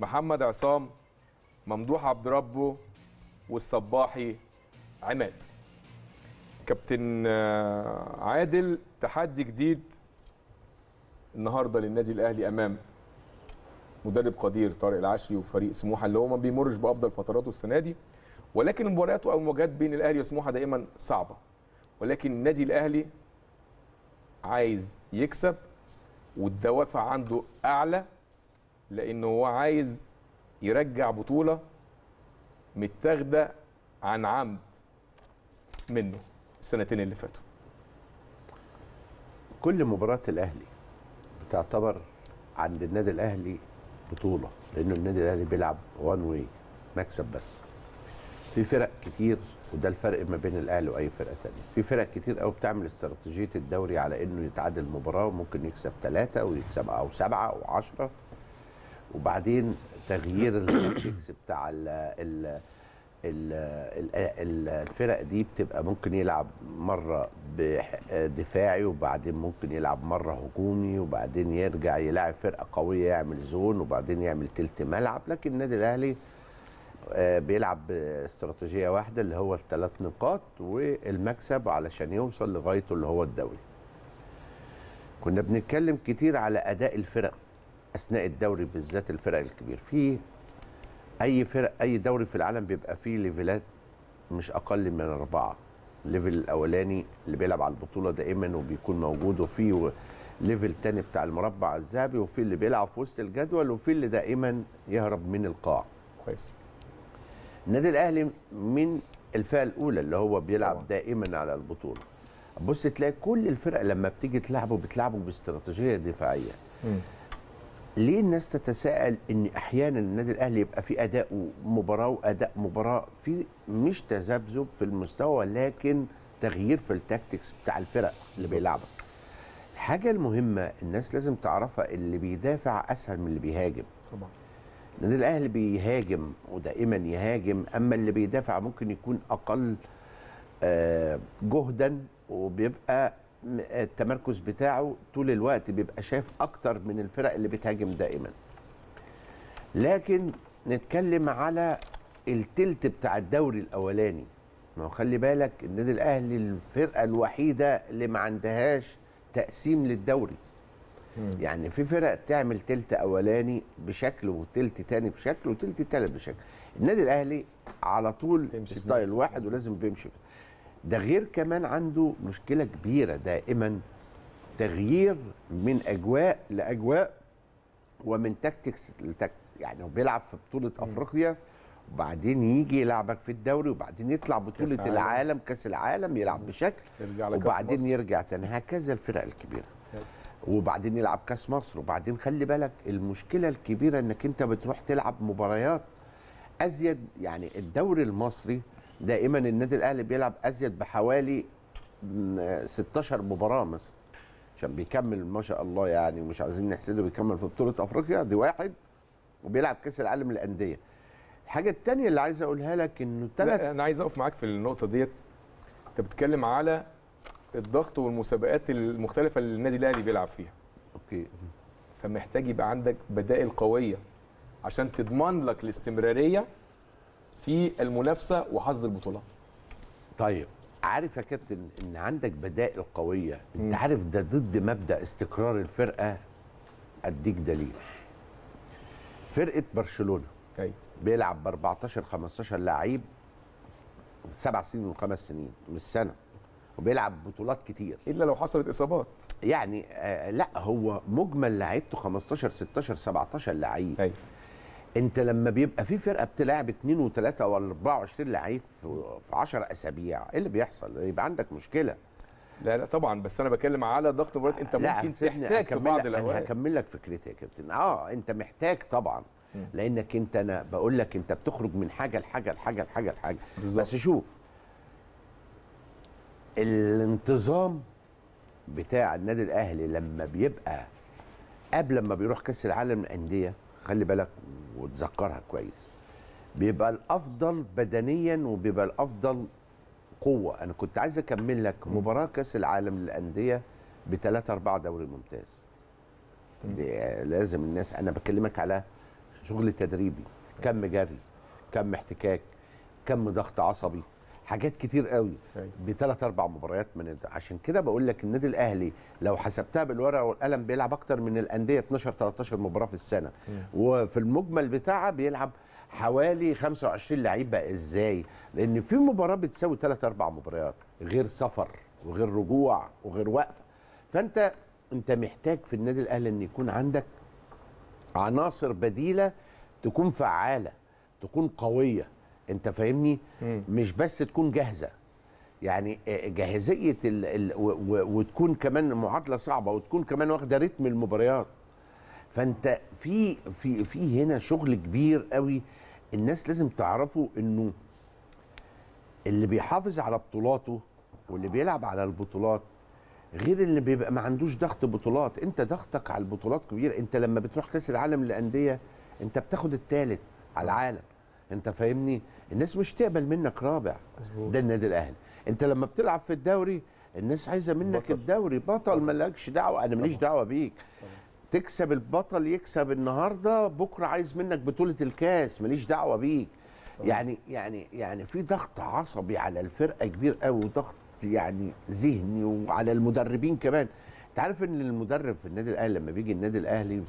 محمد عصام ممدوح عبد ربه والصباحي عماد. كابتن آه، عادل تحدي جديد النهارده للنادي الأهلي أمام مدرب قدير طارق العشري وفريق سموحة اللي هو ما بيمرش بأفضل فتراته السنة دي. ولكن المباريات أو المواجهات بين الأهلي وسموحة دائما صعبة. ولكن النادي الأهلي عايز يكسب والدوافع عنده أعلى لأنه هو عايز يرجع بطولة متاخدة عن عمد منه. السنتين اللي فاتوا. كل مباراة الأهلي بتعتبر عند النادي الأهلي بطولة لأنه النادي الأهلي بيلعب وان واي مكسب بس. في فرق كتير وده الفرق ما بين الأهلي وأي فرقة تانية. في فرق كتير قوي بتعمل استراتيجية الدوري على إنه يتعادل مباراة وممكن يكسب ثلاثة ويكسب أو سبعة أو عشرة. وبعدين تغيير التكتكس بتاع ال- الفرق دي بتبقى ممكن يلعب مرة دفاعي وبعدين ممكن يلعب مرة هجومي وبعدين يرجع يلعب فرقة قوية يعمل زون وبعدين يعمل تلت ملعب. لكن النادي الأهلي آه، بيلعب باستراتيجية واحدة اللي هو الثلاث نقاط والمكسب علشان يوصل لغايته اللي هو الدوري. كنا بنتكلم كتير على أداء الفرق أثناء الدوري بالذات الفرق الكبير. في أي فرق أي دوري في العالم بيبقى فيه level ات مش أقل من أربعة. ال level الأولاني اللي بيلعب على البطولة دائما وبيكون موجود وفي ليفل تاني بتاع المربع الذهبي وفي اللي بيلعب في وسط الجدول وفي اللي دائما يهرب من القاع. كويس. النادي الأهلي من الفئة الأولى اللي هو بيلعب طبعا. دائما على البطولة. بص تلاقي كل الفرق لما بتيجي تلعبوا بتلعبوا باستراتيجية دفاعية. مم. ليه الناس تتساءل إن أحيانا النادي الأهلي يبقى في أداء مباراه وأداء مباراة؟ في مش تذبذب في المستوى ولكن تغيير في التاكتكس بتاع الفرق اللي. بيلعبها الحاجة المهمة الناس لازم تعرفها اللي بيدافع أسهل من اللي بيهاجم. طبعا. النادي الأهلي بيهاجم ودائما يهاجم أما اللي بيدافع ممكن يكون أقل آه، جهدا وبيبقى التمركز بتاعه طول الوقت بيبقى شايف أكتر من الفرق اللي بتهاجم دائما لكن نتكلم على التلت بتاع الدوري الأولاني ما هو خلي بالك النادي الأهلي الفرقة الوحيدة اللي ما عندهاش تقسيم للدوري مم. يعني في فرق تعمل تلت أولاني بشكل وتلت تاني بشكل وتلت تالت بشكل النادي الأهلي على طول style واحد. ولازم بيمشي في- ده غير كمان عنده مشكلة كبيرة دائما تغيير من أجواء لأجواء ومن tactics ل tactics يعني هو بيلعب في بطولة أفريقيا وبعدين يجي يلعبك في الدوري وبعدين يطلع بطولة عالم. العالم. كأس العالم يلعب بشكل وبعدين. يرجع تاني. هكذا الفرق الكبيرة. وبعدين يلعب كأس مصر. وبعدين خلي بالك المشكلة الكبيرة إنك أنت بتروح تلعب مباريات أزيد يعني الدوري المصري دائما النادي الأهلي بيلعب أزيد بحوالي م- 16 مباراة مثلا عشان بيكمل ما شاء الله يعني مش عايزين نحسده بيكمل في بطولة أفريقيا دي واحد وبيلعب كأس العالم للأندية. الحاجة الثانية اللي عايز أقولها لك إنه ثلاث لا أنا عايز أقف معاك في النقطة ديت. أنت بتتكلم على الضغط والمسابقات المختلفة اللي النادي الأهلي بيلعب فيها. أوكي. فمحتاج يبقى عندك بدائل قوية عشان تضمن لك الاستمرارية في المنافسة وحصد البطولات طيب عارف يا كابتن إن عندك بدائل قوية. أنت عارف ده ضد مبدأ استقرار الفرقة؟ أديك دليل. فرقة برشلونة أيوة. بيلعب ب 14 15 لعيب سبع سنين وخمس سنين مش سنة. وبيلعب بطولات كتير. إلا لو حصلت إصابات. يعني آه لا هو مجمل لعيبته 15 16 17 لعيب. أيوه انت لما بيبقى في فرقة بتلعب اثنين وثلاثه ولا 24 لعيب في في 10 أسابيع إيه اللي بيحصل؟ يبقى عندك مشكلة لا لا طبعا بس أنا بتكلم على ضغط مباريات أنت ممكن تحتاج في بعض لك- أنا الاوقات هكمل لك فكرتي يا كابتن آه أنت محتاج طبعا. لأنك أنت أنا بقول لك أنت بتخرج من حاجة لحاجة لحاجة لحاجة لحاجة بالظبط. بس شوف الانتظام بتاع النادي الأهلي لما بيبقى قبل ما بيروح كأس العالم للأندية خلي بالك وتذكرها كويس. بيبقى الأفضل بدنيا وبيبقى الأفضل قوة. أنا كنت عايز أكمل لك مباراة كأس العالم للأندية بثلاثة أربعة دوري ممتاز. دي لازم الناس أنا بكلمك على شغل تدريبي. كم جري كم احتكاك كم ضغط عصبي. حاجات كتير قوي أيوة. بثلاث أربع مباريات من عشان كده بقول لك النادي الأهلي لو حسبتها بالورقة والقلم بيلعب أكتر من الأندية 12 13 مباراة في السنة. وفي المجمل بتاعها بيلعب حوالي 25 لعيب بقى إزاي؟ لأن في مباراة بتساوي ثلاث أربع مباريات غير سفر وغير رجوع وغير وقفه فأنت أنت محتاج في النادي الأهلي إن يكون عندك عناصر بديلة تكون فعالة تكون قوية. انت فاهمني؟ مش بس تكون جاهزة. يعني آه، جاهزية ال ال وتكون كمان معادلة صعبة وتكون كمان واخدة رتم المباريات. فانت في في في هنا شغل كبير قوي الناس لازم تعرفوا انه اللي بيحافظ على بطولاته واللي بيلعب على البطولات غير اللي بيبقى ما عندوش ضغط بطولات. انت ضغطك على البطولات كبير انت لما بتروح كأس العالم للأندية انت بتاخد الثالث على العالم. انت فاهمني؟ الناس مش تقبل منك رابع. ده النادي الأهلي. أنت لما بتلعب في الدوري الناس عايزة منك بطل. الدوري. بطل مالكش دعوة. أنا ماليش دعوة بيك. تكسب البطل يكسب النهارده بكرة عايز منك بطولة الكاس. ماليش دعوة بيك. يعني يعني يعني في ضغط عصبي على الفرقة كبير قوي وضغط يعني ذهني وعلى المدربين كمان. أنت عارف إن المدرب في النادي الأهلي لما بيجي النادي الأهلي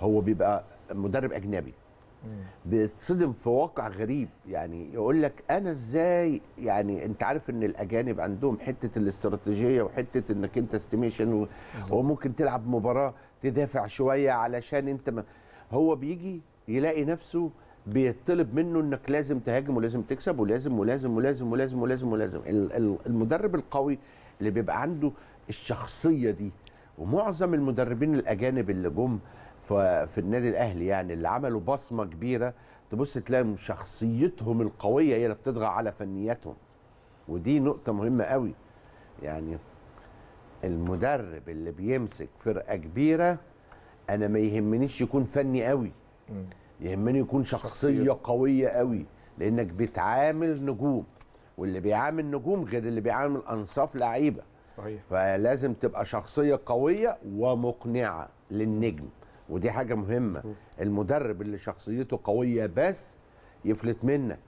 هو بيبقى مدرب أجنبي. بيتصدم في واقع غريب. يعني يقول لك أنا إزاي؟ يعني أنت عارف إن الأجانب عندهم حتة الاستراتيجية وحتة إنك أنت استيميشن و- وممكن تلعب مباراة تدافع شوية علشان أنت ما هو بيجي يلاقي نفسه بيطلب منه إنك لازم تهاجم ولازم تكسب ولازم ولازم ولازم ولازم ولازم ولازم. ال- ال- المدرب القوي اللي بيبقى عنده الشخصية دي ومعظم المدربين الأجانب اللي جم في النادي الأهلي يعني اللي عملوا بصمة كبيرة تبص تلاقي شخصيتهم القوية هي اللي بتطغى على فنياتهم. ودي نقطة مهمة قوي. يعني المدرب اللي بيمسك فرقة كبيرة أنا ما يهمنيش يكون فني قوي. يهمني يكون شخصية, شخصية. قوية قوي لأنك بتعامل نجوم. واللي بيعامل نجوم غير اللي بيعامل أنصاف لعيبة. صحيح. فلازم تبقى شخصية قوية ومقنعة للنجم. ودي حاجة مهمة. المدرب اللي شخصيته قوية بس يفلت منك.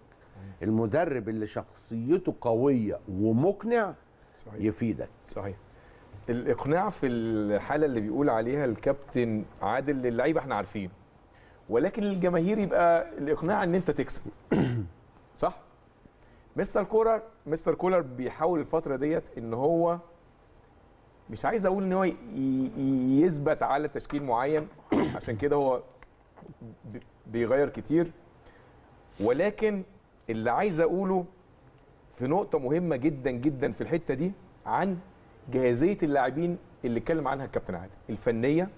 المدرب اللي شخصيته قوية ومقنع صحيح. يفيدك. صحيح. الإقناع في الحالة اللي بيقول عليها الكابتن عادل للعيبة إحنا عارفين. ولكن الجماهير يبقى الإقناع إن أنت تكسب. صح؟ مستر كولر مستر كولر بيحاول الفترة ديت إن هو مش عايز أقول إن هو يثبت على تشكيل معين. عشان كده هو بيغير كتير. ولكن اللي عايز أقوله في نقطة مهمة جدا جدا في الحتة دي عن جاهزية اللاعبين اللي اتكلم عنها الكابتن عادل. الفنية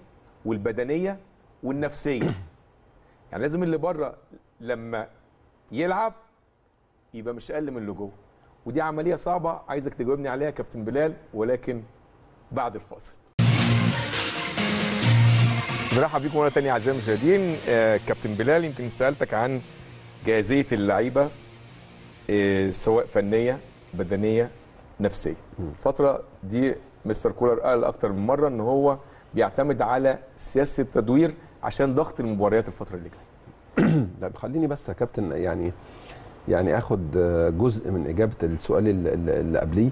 والبدنية والنفسية. يعني لازم اللي بره لما يلعب يبقى مش أقل من اللي جوه. ودي عملية صعبة عايزك تجاوبني عليها كابتن بلال. ولكن بعد الفاصل. نرحب بيكم مرة تانية أعزائي المشاهدين. آه، كابتن بلال يمكن سألتك عن جاهزية اللعيبة آه، سواء فنية بدنية نفسية. الفترة دي مستر كولر قال أكتر من مرة إن هو بيعتمد على سياسة التدوير عشان ضغط المباريات الفترة اللي جاية. لا خليني بس يا كابتن يعني يعني آخد جزء من إجابة السؤال اللي- قبليه.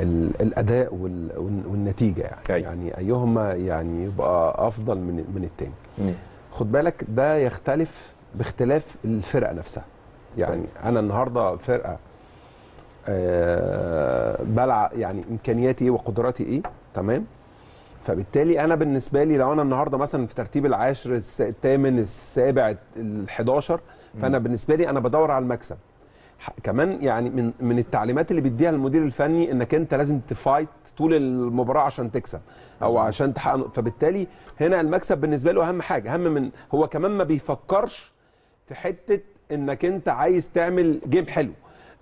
الأداء وال- وال- والنتيجة يعني. يعني أيهما يعني يبقى أفضل من من التاني. خد بالك ده يختلف باختلاف الفرقة نفسها. يعني كويس. أنا النهارده فرقة آه بلعب يعني إمكانياتي إيه وقدراتي إيه تمام؟ فبالتالي أنا بالنسبة لي لو أنا النهارده مثلا في ترتيب العاشر الثامن السابع ال11 فأنا بالنسبة لي أنا بدور على المكسب. كمان يعني من من التعليمات اللي بيديها المدير الفني انك انت لازم تفايت طول المباراة عشان تكسب أو عشان تحقق فبالتالي هنا المكسب بالنسبة له اهم حاجة. اهم من هو كمان ما بيفكرش في حتة انك انت عايز تعمل جيم حلو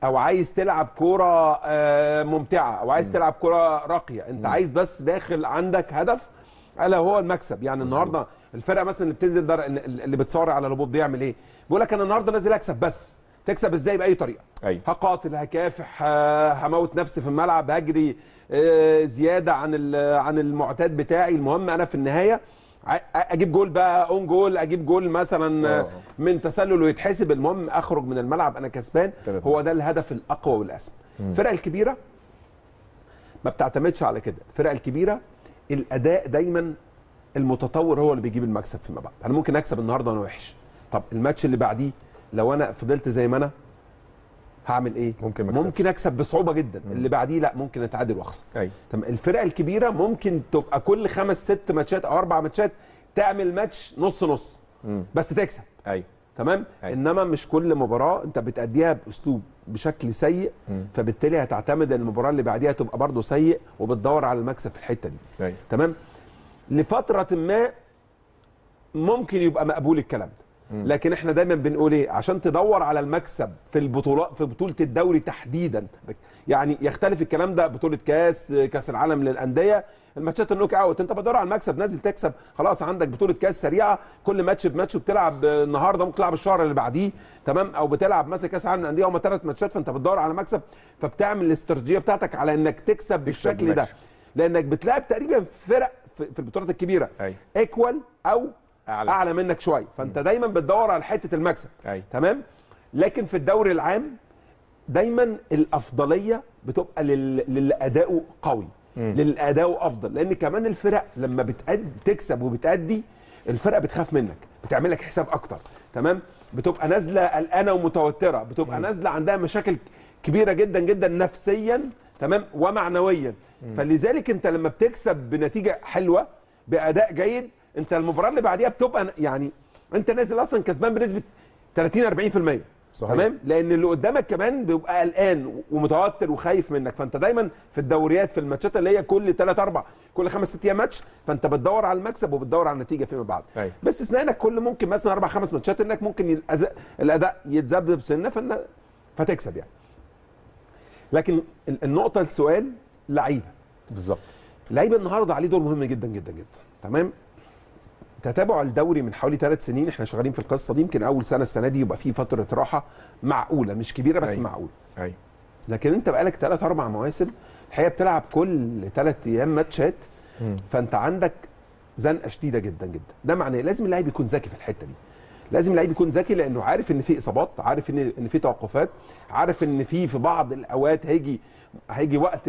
أو عايز تلعب كورة آه، ممتعة أو عايز تلعب كورة راقية. انت عايز بس داخل عندك هدف الا هو المكسب. يعني النهارده الفرقة مثلا اللي بتنزل در... اللي بتصارع على الهبوط بيعمل إيه؟ بيقول لك أنا النهارده نازل اكسب بس. تكسب إزاي بأي طريقة؟ أيوة. هقاتل هكافح هموت نفسي في الملعب هجري آه، زيادة عن عن المعتاد بتاعي. المهم أنا في النهاية أجيب جول بقى أون جول أجيب جول مثلا آه. من تسلل ويتحسب. المهم أخرج من الملعب أنا كسبان. هو ده الهدف الأقوى والأسمى. الفرق الكبيرة ما بتعتمدش على كده. الفرق الكبيرة الأداء دايما المتطور هو اللي بيجيب المكسب فيما بعد. أنا ممكن أكسب النهارده وأنا وحش. طب الماتش اللي بعديه لو أنا فضلت زي ما أنا هعمل إيه؟ ممكن. ممكن أكسب بصعوبة جدا. اللي بعديه لا ممكن أتعادل وأخسر. أيوه تمام الفرق الكبيرة ممكن تبقى كل خمس ست ماتشات أو أربع ماتشات تعمل ماتش نص نص. مم. بس تكسب. أيوه تمام؟ أيوة. إنما مش كل مباراة أنت بتأديها بأسلوب بشكل سيء. مم. فبالتالي هتعتمد المباراة اللي بعديها تبقى برضه سيء وبتدور على المكسب في الحتة دي. أيوه تمام؟ لفترة ما ممكن يبقى مقبول الكلام ده. لكن إحنا دايما بنقول إيه؟ عشان تدور على المكسب في البطولات في بطولة الدوري تحديدا. يعني يختلف الكلام ده بطولة كاس كاس العالم للأندية. الماتشات النوك أوت انت بتدور على المكسب نازل تكسب. خلاص عندك بطولة كاس سريعة. كل ماتش بماتش بتلعب النهارده ممكن تلعب الشهر اللي بعديه. تمام؟ أو بتلعب مثلا كاس العالم للأندية. هم ثلاث ماتشات فأنت بتدور على مكسب. فبتعمل الاستراتيجية بتاعتك على إنك تكسب بالشكل ده. لأنك بتلعب تقريبا فرق في البطولات الكبيرة. أيوة. إيكوال أو. أعلى, أعلى منك شوية. فأنت دايما بتدور على حتة المكسب. أيوة. تمام؟ لكن في الدوري العام دايما الأفضلية بتبقى لل- للي اداؤه قوي. للي اداؤه أفضل. لأن كمان الفرق لما بتأدي تكسب وبتأدي الفرقه بتخاف منك. بتعمل لك حساب أكتر. تمام؟ بتبقى نازلة قلقانة ومتوترة. بتبقى نازلة عندها مشاكل كبيرة جدا جدا نفسيا. تمام؟ ومعنويا. فلذلك أنت لما بتكسب بنتيجة حلوة بأداء جيد انت المباراة اللي بعديها بتبقى يعني انت نازل أصلا كسبان بنسبة 30 40% صحيح. تمام؟ لأن اللي قدامك كمان بيبقى قلقان ومتوتر وخايف منك. فانت دايما في الدوريات في الماتشات اللي هي كل 3 4 كل 5 6 أيام ماتش فانت بتدور على المكسب وبتدور على النتيجة فيما بعد. أيوة. بس استثناء انك كل ممكن مثلا أربع خمس ماتشات انك ممكن الأداء يتذبذب سنة فإن فتكسب يعني. لكن ال- النقطة السؤال لعيبة. بالظبط. اللعيبه النهارده عليه دور مهم جدا جدا جدا. تمام؟ تتابع الدوري من حوالي ثلاث سنين إحنا شغالين في القصة دي يمكن أول سنة السنة دي يبقى في فترة راحة معقولة مش كبيرة بس أيوة. معقولة. أيوه. لكن أنت بقالك ثلاث أربع مواسم الحقيقة بتلعب كل ثلاث أيام ماتشات فأنت عندك زنقة شديدة جدا جدا. ده معناه لازم اللعيب يكون ذكي في الحتة دي. لازم اللعيب يكون ذكي لأنه عارف إن في إصابات عارف إن إن في توقفات عارف إن في في بعض الأوقات هيجي هيجي وقت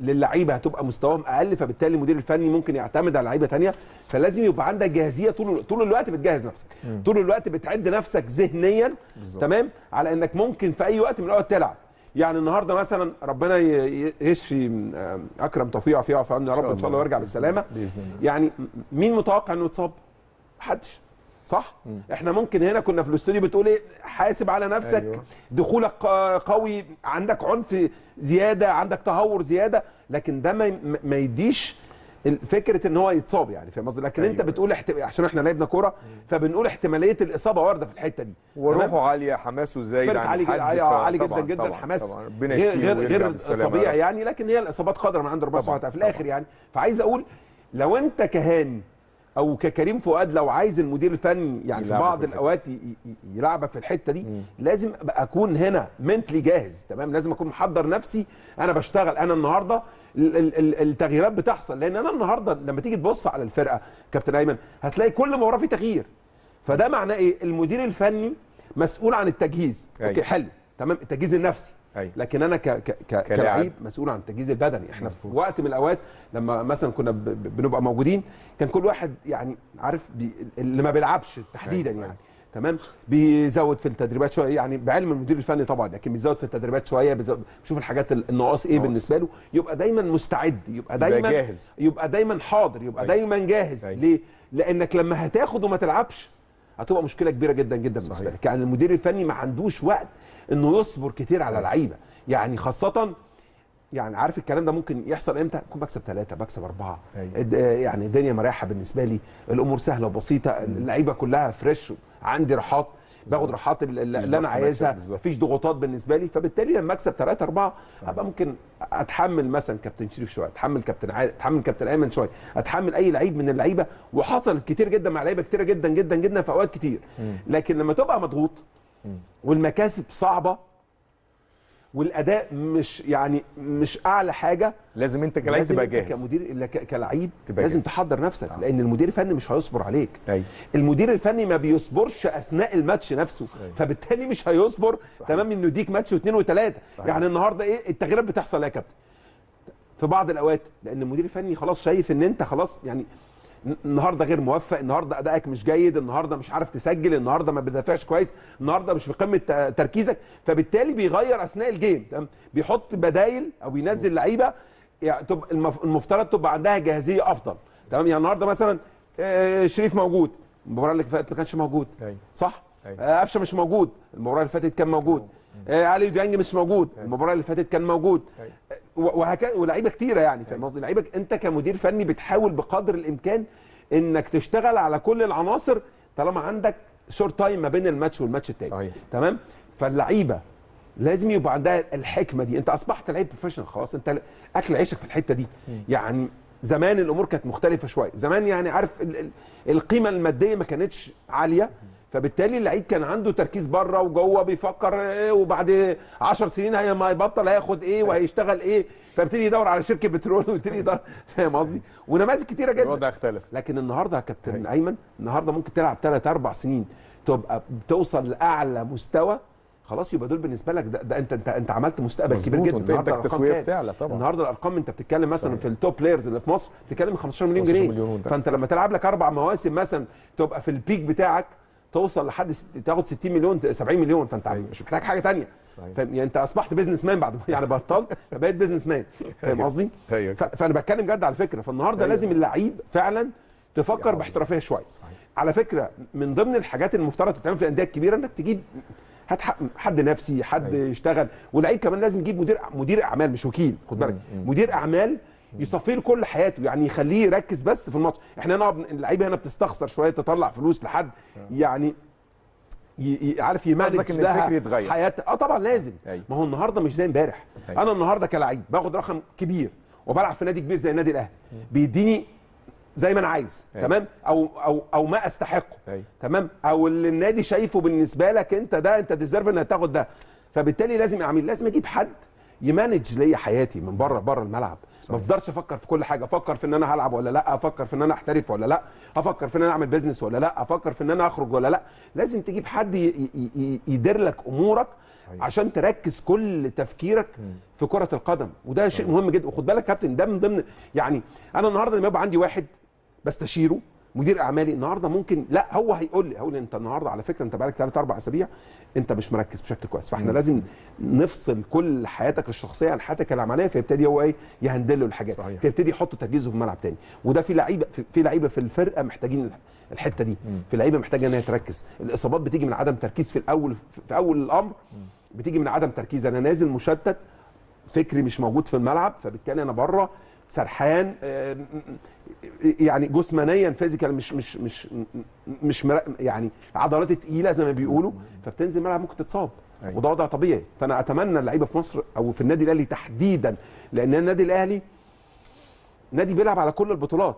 للعيبة هتبقى مستواهم أقل فبالتالي المدير الفني ممكن يعتمد على لعيبة تانية. فلازم يبقى عندك جاهزية طول طول الوقت بتجهز نفسك. طول الوقت بتعد نفسك ذهنيا. تمام؟ على إنك ممكن في أي وقت من الأوقات تلعب. يعني النهارده مثلا ربنا يشفي آه، أكرم توفيق عنه. يا رب إن شاء الله ويرجع بالسلامة. يعني مين متوقع إنه يتصاب؟ محدش. صح؟ إحنا ممكن هنا كنا في الاستوديو بتقول إيه حاسب على نفسك أيوة. دخولك قوي عندك عنف زيادة عندك تهور زيادة لكن ده ما ما يديش فكرة إن هو يتصاب يعني فاهم قصدي لكن أيوة. انت. بتقول احت... عشان إحنا لعبنا كورة فبنقول احتمالية الإصابة واردة في الحتة دي تمام؟ وروحه عالية حماسه زايد عن عالي عالي, عالي جدا طبعاً، جدا طبعاً، حماس طبعاً. غير غير غير طبيعي. يعني لكن هي الإصابات قدر من عند ربنا سبحانه في الآخر يعني فعايز أقول لو أنت كهاني أو ككريم فؤاد لو عايز المدير الفني يعني في بعض في. الأوقات يلعبك في الحتة دي لازم أبقى أكون هنا منتلي جاهز تمام؟ لازم أكون محضر نفسي أنا بشتغل أنا النهارده ال- ال- ال- التغييرات بتحصل لأن أنا النهارده لما تيجي تبص على الفرقة كابتن أيمن هتلاقي كل مباراه في تغيير. فده معناه إيه؟ المدير الفني مسؤول عن التجهيز. أيوة. okay حلو تمام؟ التجهيز النفسي. أيوة. لكن أنا ك ك ك كلاعب. مسؤول عن التجهيز البدني إحنا في وقت من الأوقات لما مثلا كنا ب- بنبقى موجودين كان كل واحد يعني عارف بي اللي ما بيلعبش تحديدا أيوة. يعني تمام بيزود في التدريبات شوية يعني بعلم المدير الفني طبعا لكن بيزود في التدريبات شوية بيزود- بيشوف الحاجات ال- الناقص إيه ناقص. بالنسبة له يبقى دايما مستعد يبقى يبقى دايما جاهز. يبقى دايما حاضر يبقى أيوة. دايما جاهز أيوة. ليه لأنك لما هتاخد وما تلعبش هتبقى مشكلة كبيرة جدا جدا بالنسبة. لك يعني المدير الفني ما عندوش وقت انه يصبر كتير على لعيبة. يعني خاصة يعني عارف الكلام ده ممكن يحصل إمتى؟ اكون بكسب ثلاثة بكسب أربعة. أيوة. يعني الدنيا مريحة بالنسبة لي. الأمور سهلة وبسيطة. اللعيبة كلها فريش عندي راحات. باخد راحات اللي أنا عايزها. مفيش ضغوطات بالنسبة لي. فبالتالي لما أكسب ثلاثة أربعة أبقى ممكن أتحمل مثلا كابتن شريف شوية أتحمل كابتن عادل أتحمل كابتن ايمن شوية أتحمل أي لعيب من اللعيبة. وحصلت كتير جدا مع لعيبة كتيرة جدا جدا جدا في أوقات كتير. لكن لما تبقى مضغوط والمكاسب صعبة والأداء مش يعني مش أعلى حاجة. لازم أنت كلاعب تبقى جاهز. كمدير إلا ك- كلعيب تبقى لازم جاهز. تحضر نفسك لأن المدير الفني مش هيصبر عليك. أيوه المدير الفني ما بيصبرش أثناء الماتش نفسه أيوة. فبالتالي مش هيصبر. صحيح. تمام إنه يديك ماتش واثنين وثلاثة. صحيح. يعني النهارده إيه؟ التغييرات بتحصل يا كابتن. في بعض الأوقات لأن المدير الفني خلاص شايف إن أنت خلاص يعني النهارده غير موفق النهارده أدائك مش جيد النهارده مش عارف تسجل النهارده ما بتدافعش كويس النهارده مش في قمة تركيزك. فبالتالي بيغير أثناء الجيم تمام؟ بيحط بدايل أو بينزل لعيبة يعني المفترض تبقى عندها جاهزية أفضل تمام؟ يعني النهارده مثلا آه، شريف موجود المباراة اللي فاتت ما كانش موجود أيوة. صح؟ أيوة. آه، قفشة مش موجود المباراة اللي فاتت كان موجود آه، علي ديانج مش موجود المباراة اللي فاتت كان موجود. وهكذا ولاعيبه كتيرة يعني فاهم قصدي؟ لعيبة انت كمدير فني بتحاول بقدر الامكان انك تشتغل على كل العناصر طالما عندك short time ما بين الماتش والماتش التاني. صحيح. تمام؟ فاللعيبة لازم يبقى عندها الحكمة دي. انت أصبحت لعيب professional خلاص انت أكل عيشك في الحتة دي. يعني زمان الأمور كانت مختلفة شوية. زمان يعني عارف ال ال القيمة المادية ما كانتش عالية. فبالتالي اللعيب كان عنده تركيز بره وجوه بيفكر إيه وبعد 10 سنين هي ما يبطل هياخد إيه وهيشتغل إيه فابتدي يدور على شركة بترول ويبتدي يدور فاهم قصدي ونماذج كتيرة جدا الوضع اختلف لكن النهارده يا كابتن أيمن النهارده ممكن تلعب ثلاث أربع سنين تبقى بتوصل لأعلى مستوى خلاص يبقى دول بالنسبة لك ده, ده أنت أنت أنت عملت مستقبل كبير جدا النهارده عندك الأرقام تسويق كام؟ بتعلى طبعا. النهارده الأرقام أنت بتتكلم مثلا صحيح. في ال top players اللي في مصر بتتكلم 15 مليون 15 جنيه مليون، فأنت. لما تلعب لك أربع مواسم مثلا تبقى في ال peak بتاعك توصل لحد ست- تاخد 60 مليون 70 مليون فأنت أيوة. مش محتاج حاجة. فاهم يعني أنت أصبحت businessman بعد يعني بطلت فبقيت businessman فاهم أيوة. قصدي؟ أيوة. ف- فأنا بتكلم جد على فكرة فالنهاردة أيوة. لازم اللعيب فعلا تفكر باحترافية شوية صحيح. على فكرة من ضمن الحاجات المفترض تتعمل في الأندية الكبيرة إنك تجيب هات حد نفسي حد أيوة. يشتغل واللعيب كمان لازم يجيب مدير مدير أعمال مش وكيل خد بالك مدير أعمال يصفي له كل حياته يعني يخليه يركز بس في الماتش إحنا هنا اللعيبة هنا بتستخسر شوية تطلع فلوس لحد يعني ي- عارف يمانج الفكر يتغير. حياته آه طبعا لازم أيوة. ما هو النهارده مش زي امبارح أيوة. أنا النهارده كلاعب باخد رقم كبير وبلعب في نادي كبير زي النادي الأهلي بيديني زي ما أنا عايز أيوة. تمام أو أو أو ما أستحقه أيوة. تمام أو اللي النادي شايفه بالنسبة لك أنت ده أنت ديزيرف إنك تاخد ده فبالتالي لازم اعمل لازم أجيب حد ي manage ليا حياتي من بره بره الملعب ما افضلش أفكر في كل حاجة. أفكر في ان أنا هلعب ولا لا. أفكر في ان أنا احترف ولا لا. أفكر في ان أنا اعمل business ولا لا. أفكر في ان أنا اخرج ولا لا. لازم تجيب حد يدير لك امورك. عشان تركز كل تفكيرك في كرة القدم. وده شيء مهم جدا. وخد بالك كابتن ده من ضمن يعني أنا النهارده لما يبقى عندي واحد بستشيره مدير اعمالي النهارده ممكن لا هو هيقول لي هقول انت النهارده على فكره انت بقالك ثلاث أربع اسابيع انت مش مركز بشكل كويس فاحنا لازم نفصل كل حياتك الشخصيه عن حياتك العملية فيبتدي هو إيه يهندل له الحاجات صحيح. فيبتدي يحط تركيزه في الملعب تاني. وده في لعيبه في- لعيبه في الفرقه محتاجين الحته دي. في لعيبه محتاجه ان هي تركز. الاصابات بتيجي من عدم تركيز في الأول في أول الأمر بتيجي من عدم تركيز. أنا نازل مشتت فكري مش موجود في الملعب فبالتالي أنا بره سرحان آه، يعني جسمانيا فيزيكال مش مش مش مش مر- يعني عضلاتي تقيلة زي ما بيقولوا فبتنزل الملعب ممكن تتصاب أيوة. وده وضع طبيعي فأنا أتمنى اللعيبة في مصر أو في النادي الأهلي تحديدا لأن النادي الأهلي نادي بيلعب على كل البطولات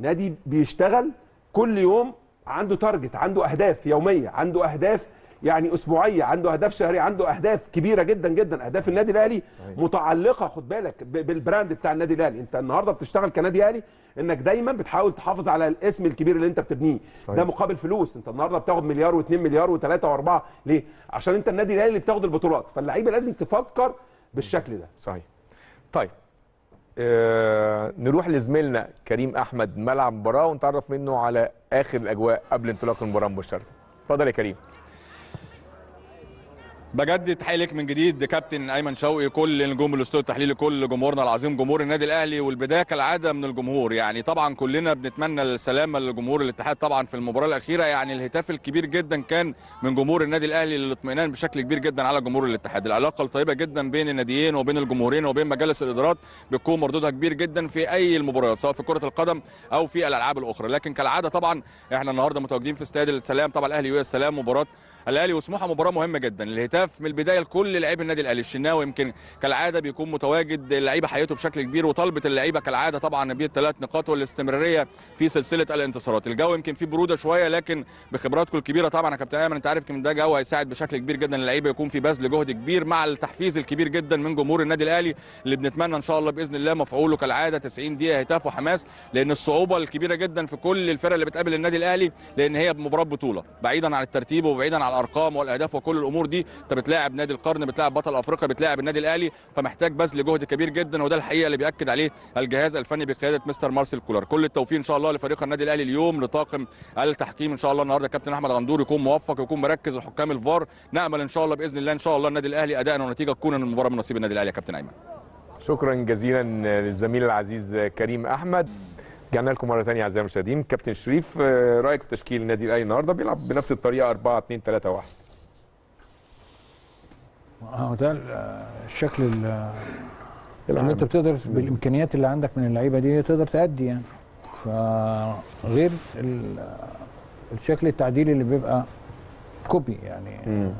نادي بيشتغل كل يوم عنده target عنده أهداف يومية عنده أهداف يعني أسبوعية عنده أهداف شهرية عنده أهداف كبيرة جدا جدا. أهداف النادي الأهلي. متعلقة خد بالك بال brand بتاع النادي الأهلي. أنت النهارده بتشتغل كنادي أهلي إنك دايما بتحاول تحافظ على الاسم الكبير اللي أنت بتبنيه. صحيح. ده مقابل فلوس. أنت النهارده بتاخد مليار و2 مليار و3 و4 ليه؟ عشان أنت النادي الأهلي اللي بتاخد البطولات. فاللعيبة لازم تفكر بالشكل ده. صحيح. طيب آه نروح لزميلنا كريم أحمد ملعب المباراه ونتعرف منه على آخر الأجواء قبل انطلاق المباراة مباشرة. اتفضل يا كريم. بجدد تحية لك من جديد كابتن أيمن شوقي كل نجوم الاستوديو التحليلي كل جمهورنا العظيم جمهور النادي الأهلي والبداية كالعادة من الجمهور. يعني طبعا كلنا بنتمنى السلامه لجمهور الاتحاد طبعا في المباراة الأخيرة. يعني الهتاف الكبير جدا كان من جمهور النادي الأهلي للاطمئنان بشكل كبير جدا على جمهور الاتحاد. العلاقة الطيبة جدا بين الناديين وبين الجمهورين وبين مجالس الإدارات بتكون مردودها كبير جدا في أي المباريات سواء في كرة القدم أو في الألعاب الأخرى. لكن كالعادة طبعا إحنا النهارده متواجدين في استاد السلام طبعا الأهلي يو السلام مباراة الأهلي وسموحة مباراة مهمة جدا. الهتاف من البداية لكل لاعبي النادي الأهلي. الشناوي يمكن كالعادة بيكون متواجد اللعيبة حياته بشكل كبير وطلبة اللعيبة كالعادة طبعا بالثلاث نقاط والاستمرارية في سلسلة الانتصارات. الجو يمكن فيه برودة شوية لكن بخبراتكم الكبيره طبعا يا كابتن ايمن أنت عارف إن ده جو هيساعد بشكل كبير جدا. اللعيبة يكون في بذل جهد كبير مع التحفيز الكبير جدا من جمهور النادي الأهلي اللي بنتمنى إن شاء الله بإذن الله مفعوله كالعادة. 90 دقيقة هتاف وحماس لأن الصعوبة الكبيرة جدا في كل الفرق اللي بتقابل النادي الأهلي لأن هي مباراة بطولة. بعيدا عن الترتيب وبعيدا عن الأرقام والأهداف وكل الأمور دي. انت بتلاعب نادي القرن بتلاعب بطل أفريقيا بتلاعب النادي الأهلي فمحتاج بذل جهد كبير جدا وده الحقيقة اللي بيأكد عليه الجهاز الفني بقيادة مستر مارسيل كولر. كل التوفيق إن شاء الله لفريق النادي الأهلي اليوم لطاقم التحكيم. إن شاء الله النهارده كابتن أحمد غندور يكون موفق ويكون مركز الحكام الفار نأمل إن شاء الله بإذن الله إن شاء الله النادي الأهلي اداء ونتيجة تكون المباراه من نصيب النادي الأهلي يا كابتن أيمن. شكرا جزيلا للزميل العزيز كريم أحمد. رجعنا لكم مرة ثانية أعزائي المشاهدين. كابتن شريف آه، رأيك في تشكيل النادي الأهلي النهارده؟ بيلعب بنفس الطريقة 4 2 3 1 هو ده ال- الشكل ال- إن العام. أنت بتقدر بالإمكانيات اللي عندك من اللعيبة دي تقدر تأدي يعني. فغير ال- الشكل التعديلي اللي بيبقى copy يعني. مم.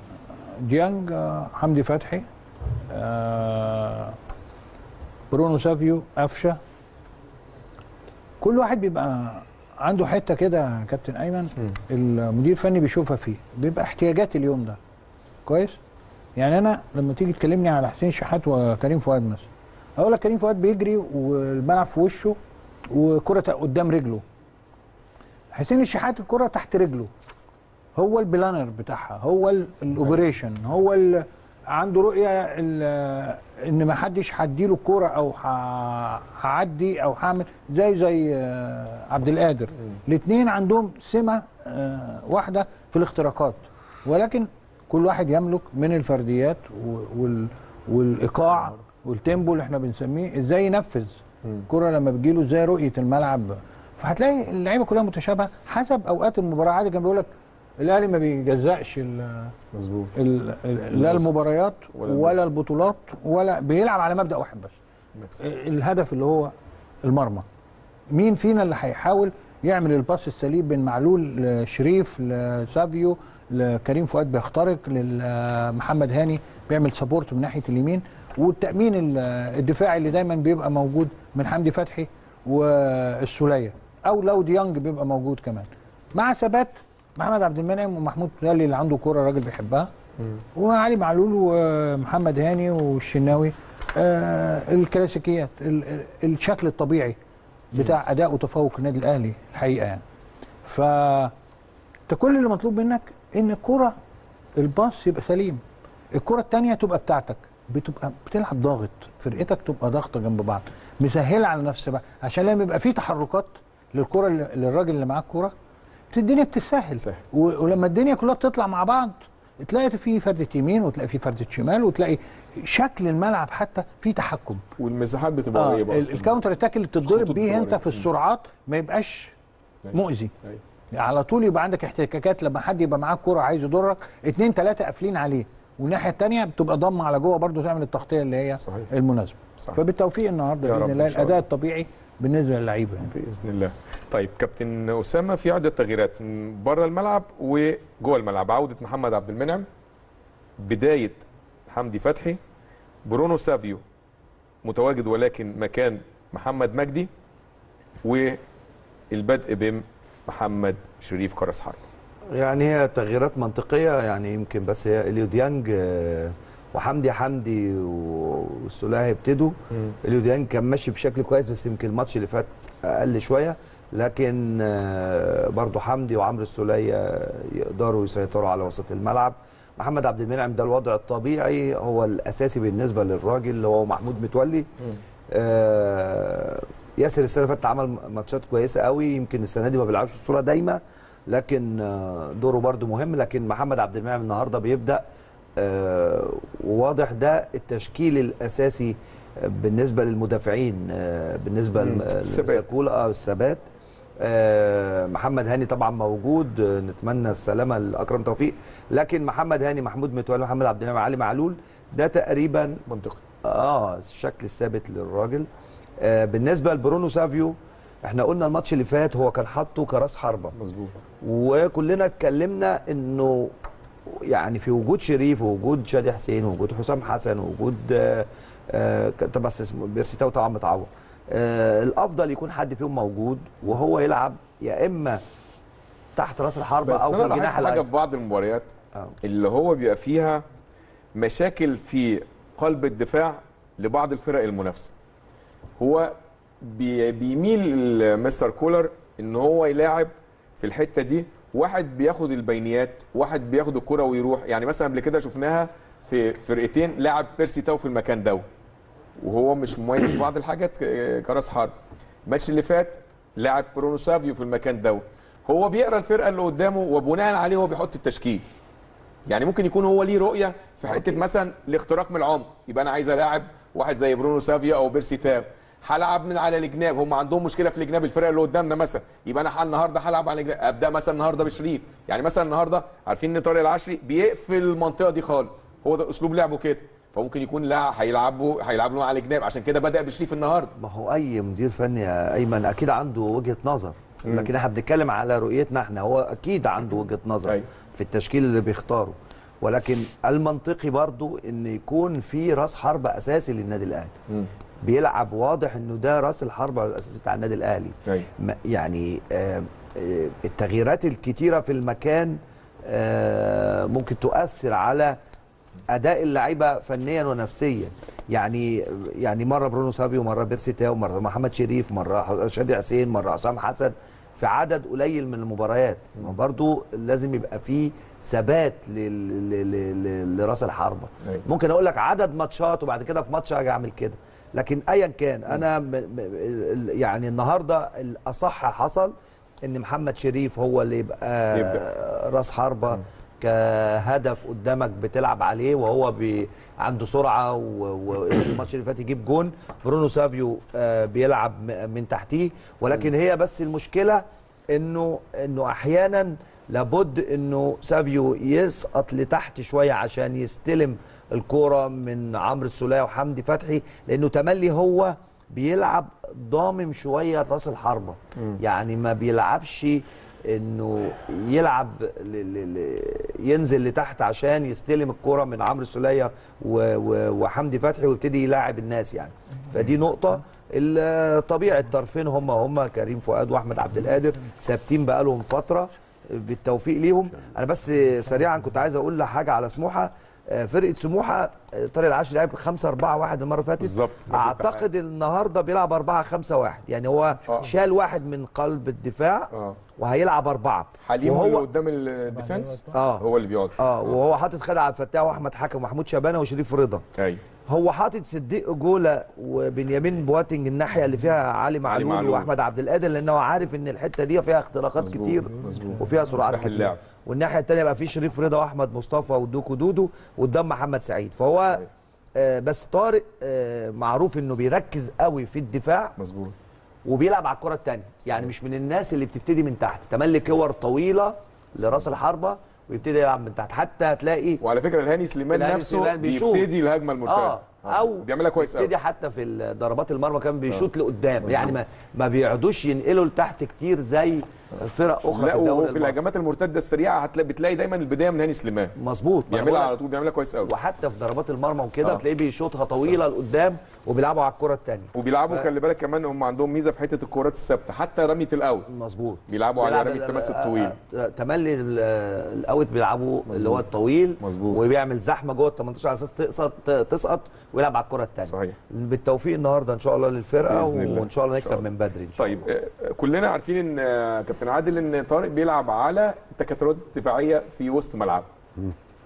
ديانج آه، حمدي فتحي آه، برونو سافيو قفشه كل واحد بيبقى عنده حتة كده يا كابتن أيمن. المدير الفني بيشوفها فيه بيبقى احتياجات اليوم ده. كويس؟ يعني أنا لما تيجي تكلمني على حسين شحات وكريم فؤاد مثلا أقول لك كريم فؤاد بيجري والملعب في وشه وكرة قدام رجله. حسين الشحات الكرة تحت رجله. هو ال planner بتاعها هو ال- ال operation هو ال- عنده رؤية إن ما حدش هيدي له الكوره أو هعدي أو هعمل زي زي آه، عبد القادر. الاثنين عندهم سمة آه، واحدة في الاختراقات. ولكن كل واحد يملك من الفرديات وال والإيقاع والتيمبو اللي إحنا بنسميه إزاي ينفذ الكره لما بتجيله إزاي رؤية الملعب. فهتلاقي اللعيبة كلها متشابهة. حسب أوقات المباراة عادي كان بيقول لك الأهلي ما بيجزأش ال- مظبوط. لا المباريات ولا ولا. البطولات ولا بيلعب على مبدأ واحد بس. الهدف اللي هو المرمى. مين فينا اللي هيحاول يعمل ال pass السليم بين معلول لشريف لسافيو لكريم فؤاد بيخترق لمحمد هاني بيعمل support من ناحية اليمين. والتأمين ال- الدفاعي اللي دايما بيبقى موجود من حمدي فتحي والسولية. أو لو ديانج بيبقى موجود كمان. مع ثبات محمد عبد المنعم ومحمود متولي اللي عنده كورة راجل بيحبها. وعلي معلول ومحمد هاني والشناوي. آه الكلاسيكيات ال- ال- الشكل الطبيعي بتاع أداء وتفوق النادي الأهلي الحقيقة يعني. ف كل اللي مطلوب منك إن الكره الباص يبقى سليم. الكره الثانية تبقى بتاعتك. بتبقى بتلعب ضاغط. فرقتك تبقى ضاغطة جنب بعض. مسهلة على نفسها بقى. عشان لما يبقى في تحركات للكره اللي- للراجل اللي معاه الكورة الدنيا بتسهل سهل. ولما الدنيا كلها بتطلع مع بعض تلاقي في فردة يمين وتلاقي في فردة شمال وتلاقي شكل الملعب حتى في تحكم والمساحات بتبقى آه قريبة أصلا ال counter attack اللي بتتضرب بيه أنت. في السرعات ما يبقاش أيوة. مؤذي أيوة. على طول يبقى عندك احتكاكات لما حد يبقى معاه الكوره عايز يضرك اتنين تلاتة قافلين عليه والناحية الثانية بتبقى ضم على جوه برضو تعمل التغطية اللي هي صحيح. المناسبة صح. فبالتوفيق النهارده بإذن الله. الأداء الطبيعي بالنسبة للعيبة. يعني. بإذن الله. طيب كابتن أسامة في عدة تغييرات. بره الملعب وجوه الملعب. عودة محمد عبد المنعم بداية حمدي فتحي برونو سافيو متواجد ولكن مكان محمد مجدي والبدء بمحمد شريف كراس حربة. يعني هي تغييرات منطقية يعني يمكن بس هي إليو ديانج آه، وحمدي حمدي و- والسوليه هيبتدوا اليو ديانج كان ماشي بشكل كويس بس يمكن الماتش اللي فات أقل شوية. لكن آه، برضو حمدي وعمرو السوليه يقدروا يسيطروا على وسط الملعب. محمد عبد المنعم ده الوضع الطبيعي هو الأساسي بالنسبة للراجل اللي هو محمود متولي. آه، ياسر السنة اللي فاتت عمل ماتشات كويسة قوي يمكن السنة دي ما بيلعبش بصورة دايمة لكن آه، دوره برده مهم. لكن محمد عبد المنعم النهارده بيبدأ وواضح ده التشكيل الأساسي بالنسبة للمدافعين آه، بالنسبة مم. الثبات. آه، محمد هاني طبعا موجود آه، نتمنى السلامة لاكرم توفيق. لكن محمد هاني محمود متولي محمد عبد المنعم علي معلول ده تقريبا منطقي. آه الشكل الثابت للراجل. آه بالنسبة لبرونو سافيو إحنا قلنا الماتش اللي فات هو كان حاطه كراس حربة. مظبوط. وكلنا اتكلمنا إنه يعني في وجود شريف ووجود شادي حسين ووجود حسام حسن ووجود آه آه بس اسمه بيرسي تاو طبعا. متعور آه الأفضل يكون حد فيهم موجود وهو يلعب يا إما تحت رأس الحربه أو في الجناح حاجة في بعض المباريات. اللي هو بيبقى فيها مشاكل في قلب الدفاع لبعض الفرق المنافسة. هو بي- بيميل مستر كولر إن هو يلاعب في الحتة دي واحد بياخد البينيات واحد بياخد الكرة ويروح. يعني مثلا قبل كده شفناها في فرقتين لعب بيرسي تاو في المكان ده وهو مش مميز في بعض الحاجات ك- كراس حربة. الماتش اللي فات لعب برونو سافيو في المكان ده. هو بيقرأ الفرقة اللي قدامه وبناء عليه هو بيحط التشكيل. يعني ممكن يكون هو ليه رؤية في حتة مثلا الاختراق من العمق. يبقى أنا عايز ألاعب واحد زي برونو سافيو أو بيرسي تاو. هلعب من على الجناب. هم عندهم مشكلة في الجناب الفرق اللي قدامنا مثلا. يبقى أنا النهارده هلعب على الجناب. أبدأ مثلا النهارده بشريف. يعني مثلا النهارده عارفين إن طارق العشري بيقفل المنطقة دي خالص. هو ده أسلوب لعبه كده. فممكن يكون لا هيلعبوا هيلعبوا على الجناب. عشان كده بدأ بشريف النهارده. ما هو أي مدير فني يا أيمن أكيد عنده وجهة نظر. لكن إحنا بنتكلم على رؤيتنا إحنا. هو أكيد عنده وجهة نظر أيوة. في التشكيل اللي بيختاره. ولكن المنطقي برضو إن يكون في رأس حربة أساسي للنادي الأهلي. بيلعب واضح إنه ده رأس الحربة الاساسي بتاع النادي الأهلي. أيوة. ما- يعني آه، آه، التغييرات الكتيرة في المكان آه، ممكن تؤثر على أداء اللعيبة فنيا ونفسيا. يعني يعني مرة برونو سافيو مره بيرسي تاو مرة محمد شريف مرة شادي حسين مرة حسام حسن في عدد قليل من المباريات. برضو لازم يبقى في ثبات لرأس الحربة. أيوة. ممكن أقول لك عدد ماتشات وبعد كده في ماتش هاجي أعمل كده. لكن ايا كان أنا يعني النهارده الأصح حصل إن محمد شريف هو اللي يبقى يبدأ. راس حربة كهدف قدامك بتلعب عليه وهو بي عنده سرعة والماتش اللي فات بيجيب جون. برونو سافيو آه، بيلعب من تحتيه. ولكن هي بس المشكلة إنه إنه أحيانا لابد إنه سافيو يسقط لتحت شوية عشان يستلم الكورة من عمرو السولية وحمدي فتحي لأنه تملي هو بيلعب ضامم شوية راس الحربة. يعني ما بيلعبش إنه يلعب ل ل ل ينزل لتحت عشان يستلم الكرة من عمرو السولية و- و- وحمدي فتحي ويبتدي يلاعب الناس يعني. فدي نقطة. ال- طبيعي الطرفين هم هم كريم فؤاد وأحمد عبد القادر ثابتين بقالهم فترة. بالتوفيق ليهم. أنا بس سريعا كنت عايز أقول حاجة على سموحة. آه، فرقة سموحة آه، طارق العشري لعب 5 4 1 المرة اللي فاتت. بالظبط. أعتقد النهارده بيلعب 4 5 1 يعني هو آه. شال واحد من قلب الدفاع آه. وهيلعب أربعة. حليم هو اللي وهو قدام ال defense آه. هو اللي بيقعد. آه وهو حاطط خالد عبد الفتاح وأحمد حكم ومحمود شبانة وشريف رضا. أيوه. هو حاطط صديق جولة وبنيامين بواتنج الناحية اللي فيها علي معلول, معلول. وأحمد عبد القادر لأن هو عارف إن الحتة دي فيها اختراقات مظبوط، كتير مظبوط. وفيها سرعات كتير. اللعب. والناحية الثانية بقى في شريف رضا وأحمد مصطفى ودودو كو دودو وقدام محمد سعيد. فهو آه بس طارق آه معروف إنه بيركز قوي في الدفاع مظبوط. وبيلعب على الكرة الثانية يعني مش من الناس اللي بتبتدي من تحت. تملي كور طويلة لرأس الحربة ويبتدي يلعب من تحت. حتى هتلاقي وعلى فكرة الهاني سليمان الهاني نفسه سليمان بيشوط. بيبتدي الهجمة المرتدة. آه. أو بيعملها كويس قوي حتى في ضربات المرمى كان بيشوط لقدام. يعني ما ما بيقعدوش ينقلوا لتحت كتير زي فرق أخرى في الدوري في. الهجمات المرتدة السريعة هتلاقي بتلاقي دايما البداية من هاني سليمان. مظبوط. بيعملها على طول بيعملها كويس قوي وحتى في ضربات المرمى وكده آه. بتلاقيه بيشوطها طويلة لقدام وبيلعبوا على الكرة الثانية وبيلعبوا ف- خلي بالك كمان هم عندهم ميزة في حتة الكورات الثابتة. حتى رميه ال out مظبوط. بيلعبوا على بيلعب رمي ال- التماس الطويل آه، تملي ال- ال out بيلعبوا اللي هو الطويل مظبوط. وبيعمل زحمة جوه ال 18 على أساس تسقط تسقط ويلعب على الكرة الثانية صحيح. بالتوفيق النهارده إن شاء الله للفرقة بإذن الله. وإن شاء الله نكسب الله. من بدري إن شاء طيب آه، كلنا عارفين إن آه، كابتن عادل إن طارق بيلعب على التكتلات الدفاعية في وسط ملعبه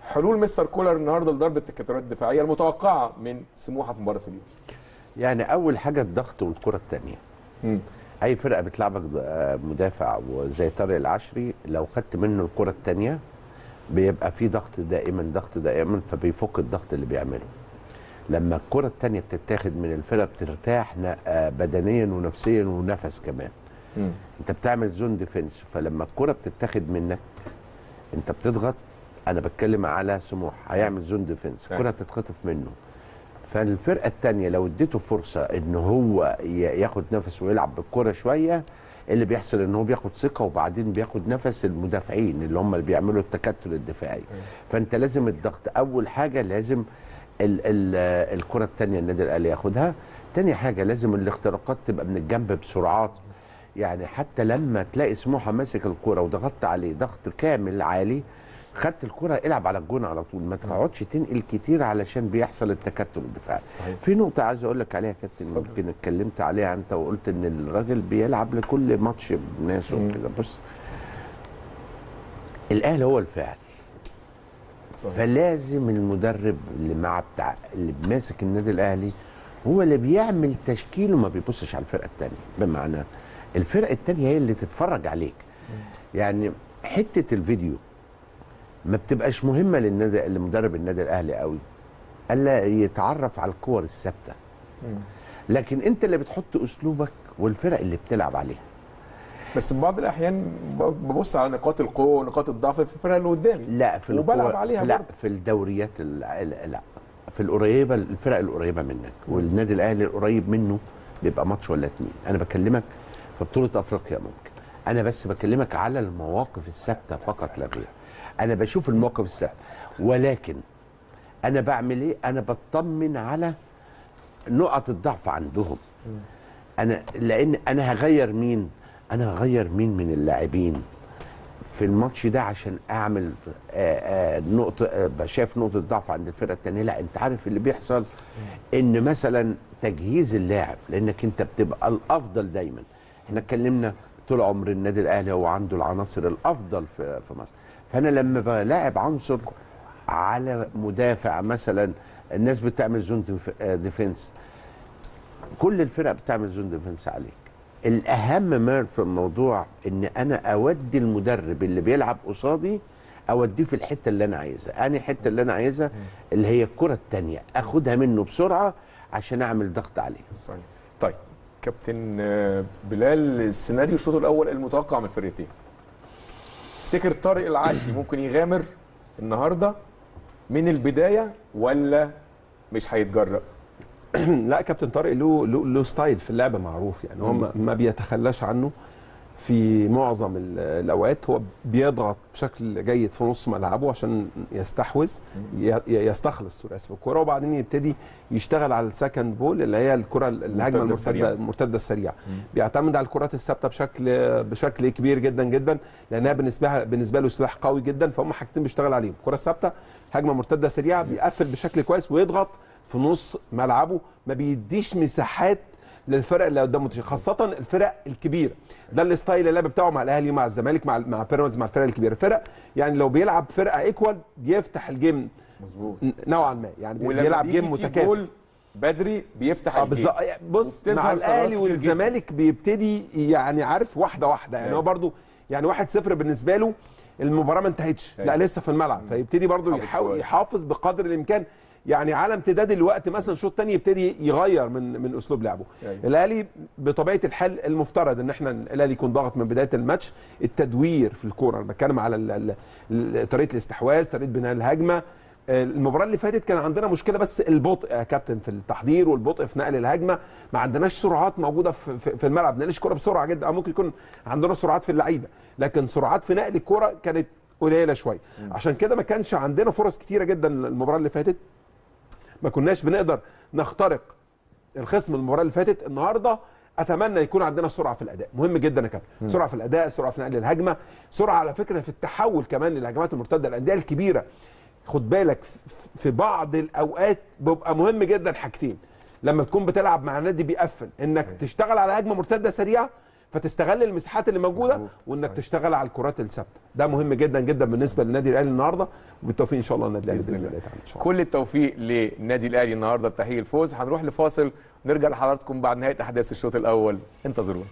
حلول مستر كولر النهارده لضرب التكتلات الدفاعية المتوقعة من سموحة في مباراة اليوم يعني أول حاجة الضغط والكرة الثانية. أي فرقة بتلعبك آه، مدافع وزي طارق العشري لو خدت منه الكرة الثانية بيبقى في ضغط دائما ضغط دائما فبيفك الضغط اللي بيعمله لما الكرة الثانية بتتاخد من الفرقة بترتاح آه، بدنيا ونفسيا ونفس كمان مم. انت بتعمل zone defense فلما الكرة بتتاخد منك انت بتضغط أنا بتكلم على سموحة هيعمل zone defense أيوة. الكرة تتخطف منه فالفرقة الثانية لو اديته فرصة ان هو ياخد نفس ويلعب بالكرة شوية اللي بيحصل ان هو بياخد ثقة وبعدين بياخد نفس المدافعين اللي هم اللي بيعملوا التكتل الدفاعي فانت لازم الضغط اول حاجة لازم ال ال الكرة الثانية النادي الأهلي ياخدها. تاني حاجة لازم الاختراقات تبقى من الجنب بسرعات. يعني حتى لما تلاقي سموحة ماسك الكرة وضغطت عليه ضغط كامل عالي خدت الكرة العب على الجون على طول. ما تقعدش تنقل كتير علشان بيحصل التكتل الدفاعي. في نقطة عايز أقول لك عليها يا كابتن يمكن اتكلمت عليها أنت وقلت إن الراجل بيلعب لكل ماتش بناسه كده. بص الأهلي هو الفاعل. فلازم المدرب اللي مع بتاع اللي ماسك النادي الأهلي هو اللي بيعمل تشكيله ما بيبصش على الفرقة الثانية بمعنى الفرقة الثانية هي اللي تتفرج عليك. يعني حتة الفيديو ما بتبقاش مهمة للنادي لمدرب النادي الأهلي قوي. ألا يتعرف على الكور الثابتة. لكن أنت اللي بتحط أسلوبك والفرق اللي بتلعب عليها. بس في بعض الأحيان ببص على نقاط القوة ونقاط الضعف في الفرقه اللي قدامي لا في وبلعب عليها لا برضه. في الدوريات ال- ال- لا في القريبة الفرق القريبة منك. والنادي الأهلي القريب منه بيبقى ماتش ولا اتنين. أنا بكلمك في بطولة أفريقيا ممكن. أنا بس بكلمك على المواقف الثابتة فقط لا غير. أنا بشوف المواقف الثابتة. ولكن أنا بعمل إيه؟ أنا بطمن على نقط الضعف عندهم. أنا لأن أنا هغير مين؟ أنا هغير مين من اللاعبين في الماتش ده عشان أعمل آه، آه، نقطه آه، شايف نقطة ضعف عند الفرقة الثانية لا أنت عارف اللي بيحصل؟ إن مثلا تجهيز اللاعب لأنك أنت بتبقى الأفضل دايما. إحنا اتكلمنا طول عمر النادي الأهلي هو عنده العناصر الأفضل في مصر. فأنا لما بلاعب عنصر على مدافع مثلا الناس بتعمل zone def- defense. كل الفرق بتعمل zone defense عليك الأهم ما في الموضوع إن أنا أودي المدرب اللي بيلعب قصادي أوديه في الحتة اللي أنا عايزها. أنهي الحته اللي أنا عايزها؟ اللي هي الكرة الثانية أخدها منه بسرعة عشان أعمل ضغط عليه. صحيح. طيب كابتن آه، بلال السيناريو الشوط الأول المتوقع من الفرقتين تفتكر طارق العشري ممكن يغامر النهارده من البداية ولا مش هيتجرأ؟ لا كابتن طارق له له style في اللعبه معروف يعني. هو ما- ما بيتخلاش عنه في معظم ال- الأوقات. هو بيضغط بشكل جيد في نص ملعبه عشان يستحوذ يستخلص sorry اسف الكره وبعدين يبتدي يشتغل على ال second ball اللي هي الكرة الهجمة. المرتدة المرتدة السريعة. بيعتمد على الكرات الثابتة بشكل بشكل كبير جدا جدا لأنها بالنسبة بالنسبة له سلاح قوي جدا. فهم حاجتين بيشتغل عليهم. الكره الثابته هجمة مرتدة سريعة بيقفل بشكل كويس ويضغط في نص ملعبه ما بيديش مساحات للفرق اللي قدامه خاصة الفرق الكبيرة. ده ال style اللعب بتاعه مع الأهلي مع الزمالك مع مع بيراميدز مع الفرق الكبيرة. الفرق يعني لو بيلعب فرقة equal بيفتح ال game. مظبوط. نوعا ما. يعني بيلعب game متكافئ. جول بدري بيفتح آه ال game. بالظبط بص مع الأهلي والزمالك بيبتدي يعني عارف واحدة واحدة. يعني أيوة. هو برده يعني 1-0 بالنسبة له المباراة ما انتهتش. لا أيوة. لسه في الملعب. فيبتدي برده يحاول. يحافظ بقدر الإمكان. يعني على امتداد الوقت مثلا شوط تاني يبتدي يغير من من أسلوب لعبه. أيوة. الأهلي بطبيعة الحال المفترض إن إحنا الأهلي يكون ضاغط من بداية الماتش التدوير في الكورة أنا بتكلم على طريقة الاستحواذ طريقة بناء الهجمة. المباراة اللي فاتت كان عندنا مشكلة بس البطء يا كابتن في التحضير والبطء في نقل الهجمة. ما عندناش سرعات موجودة في الملعب ما كورة بسرعة جدا أو ممكن يكون عندنا سرعات في اللعيبة. لكن سرعات في نقل الكورة كانت قليلة شوية. عشان كده ما كانش عندنا فرص كتيرة جدا المباراه اللي فاتت. ما كناش بنقدر نخترق الخصم المباراة اللي فاتت. النهارده أتمنى يكون عندنا سرعة في الأداء. مهم جدا يا كابتن. سرعة في الأداء سرعة في نقل الهجمة سرعة على فكرة في التحول كمان للهجمات المرتدة. الأندية الكبيرة خد بالك في بعض الأوقات بيبقى مهم جدا حاجتين. لما تكون بتلعب مع نادي بيقفل إنك صحيح. تشتغل على هجمة مرتدة سريعة فتستغل المساحات اللي موجودة. وإنك صحيح. تشتغل على الكرات الثابتة ده مهم جدا جدا بالنسبة للنادي الأهلي النهارده وبالتوفيق إن شاء الله للنادي الأهلي بإذن الله. الله تعالى إن شاء الله كل التوفيق للنادي الأهلي النهارده بتحقيق الفوز هنروح لفاصل ونرجع لحضراتكم بعد نهاية أحداث الشوط الأول انتظرونا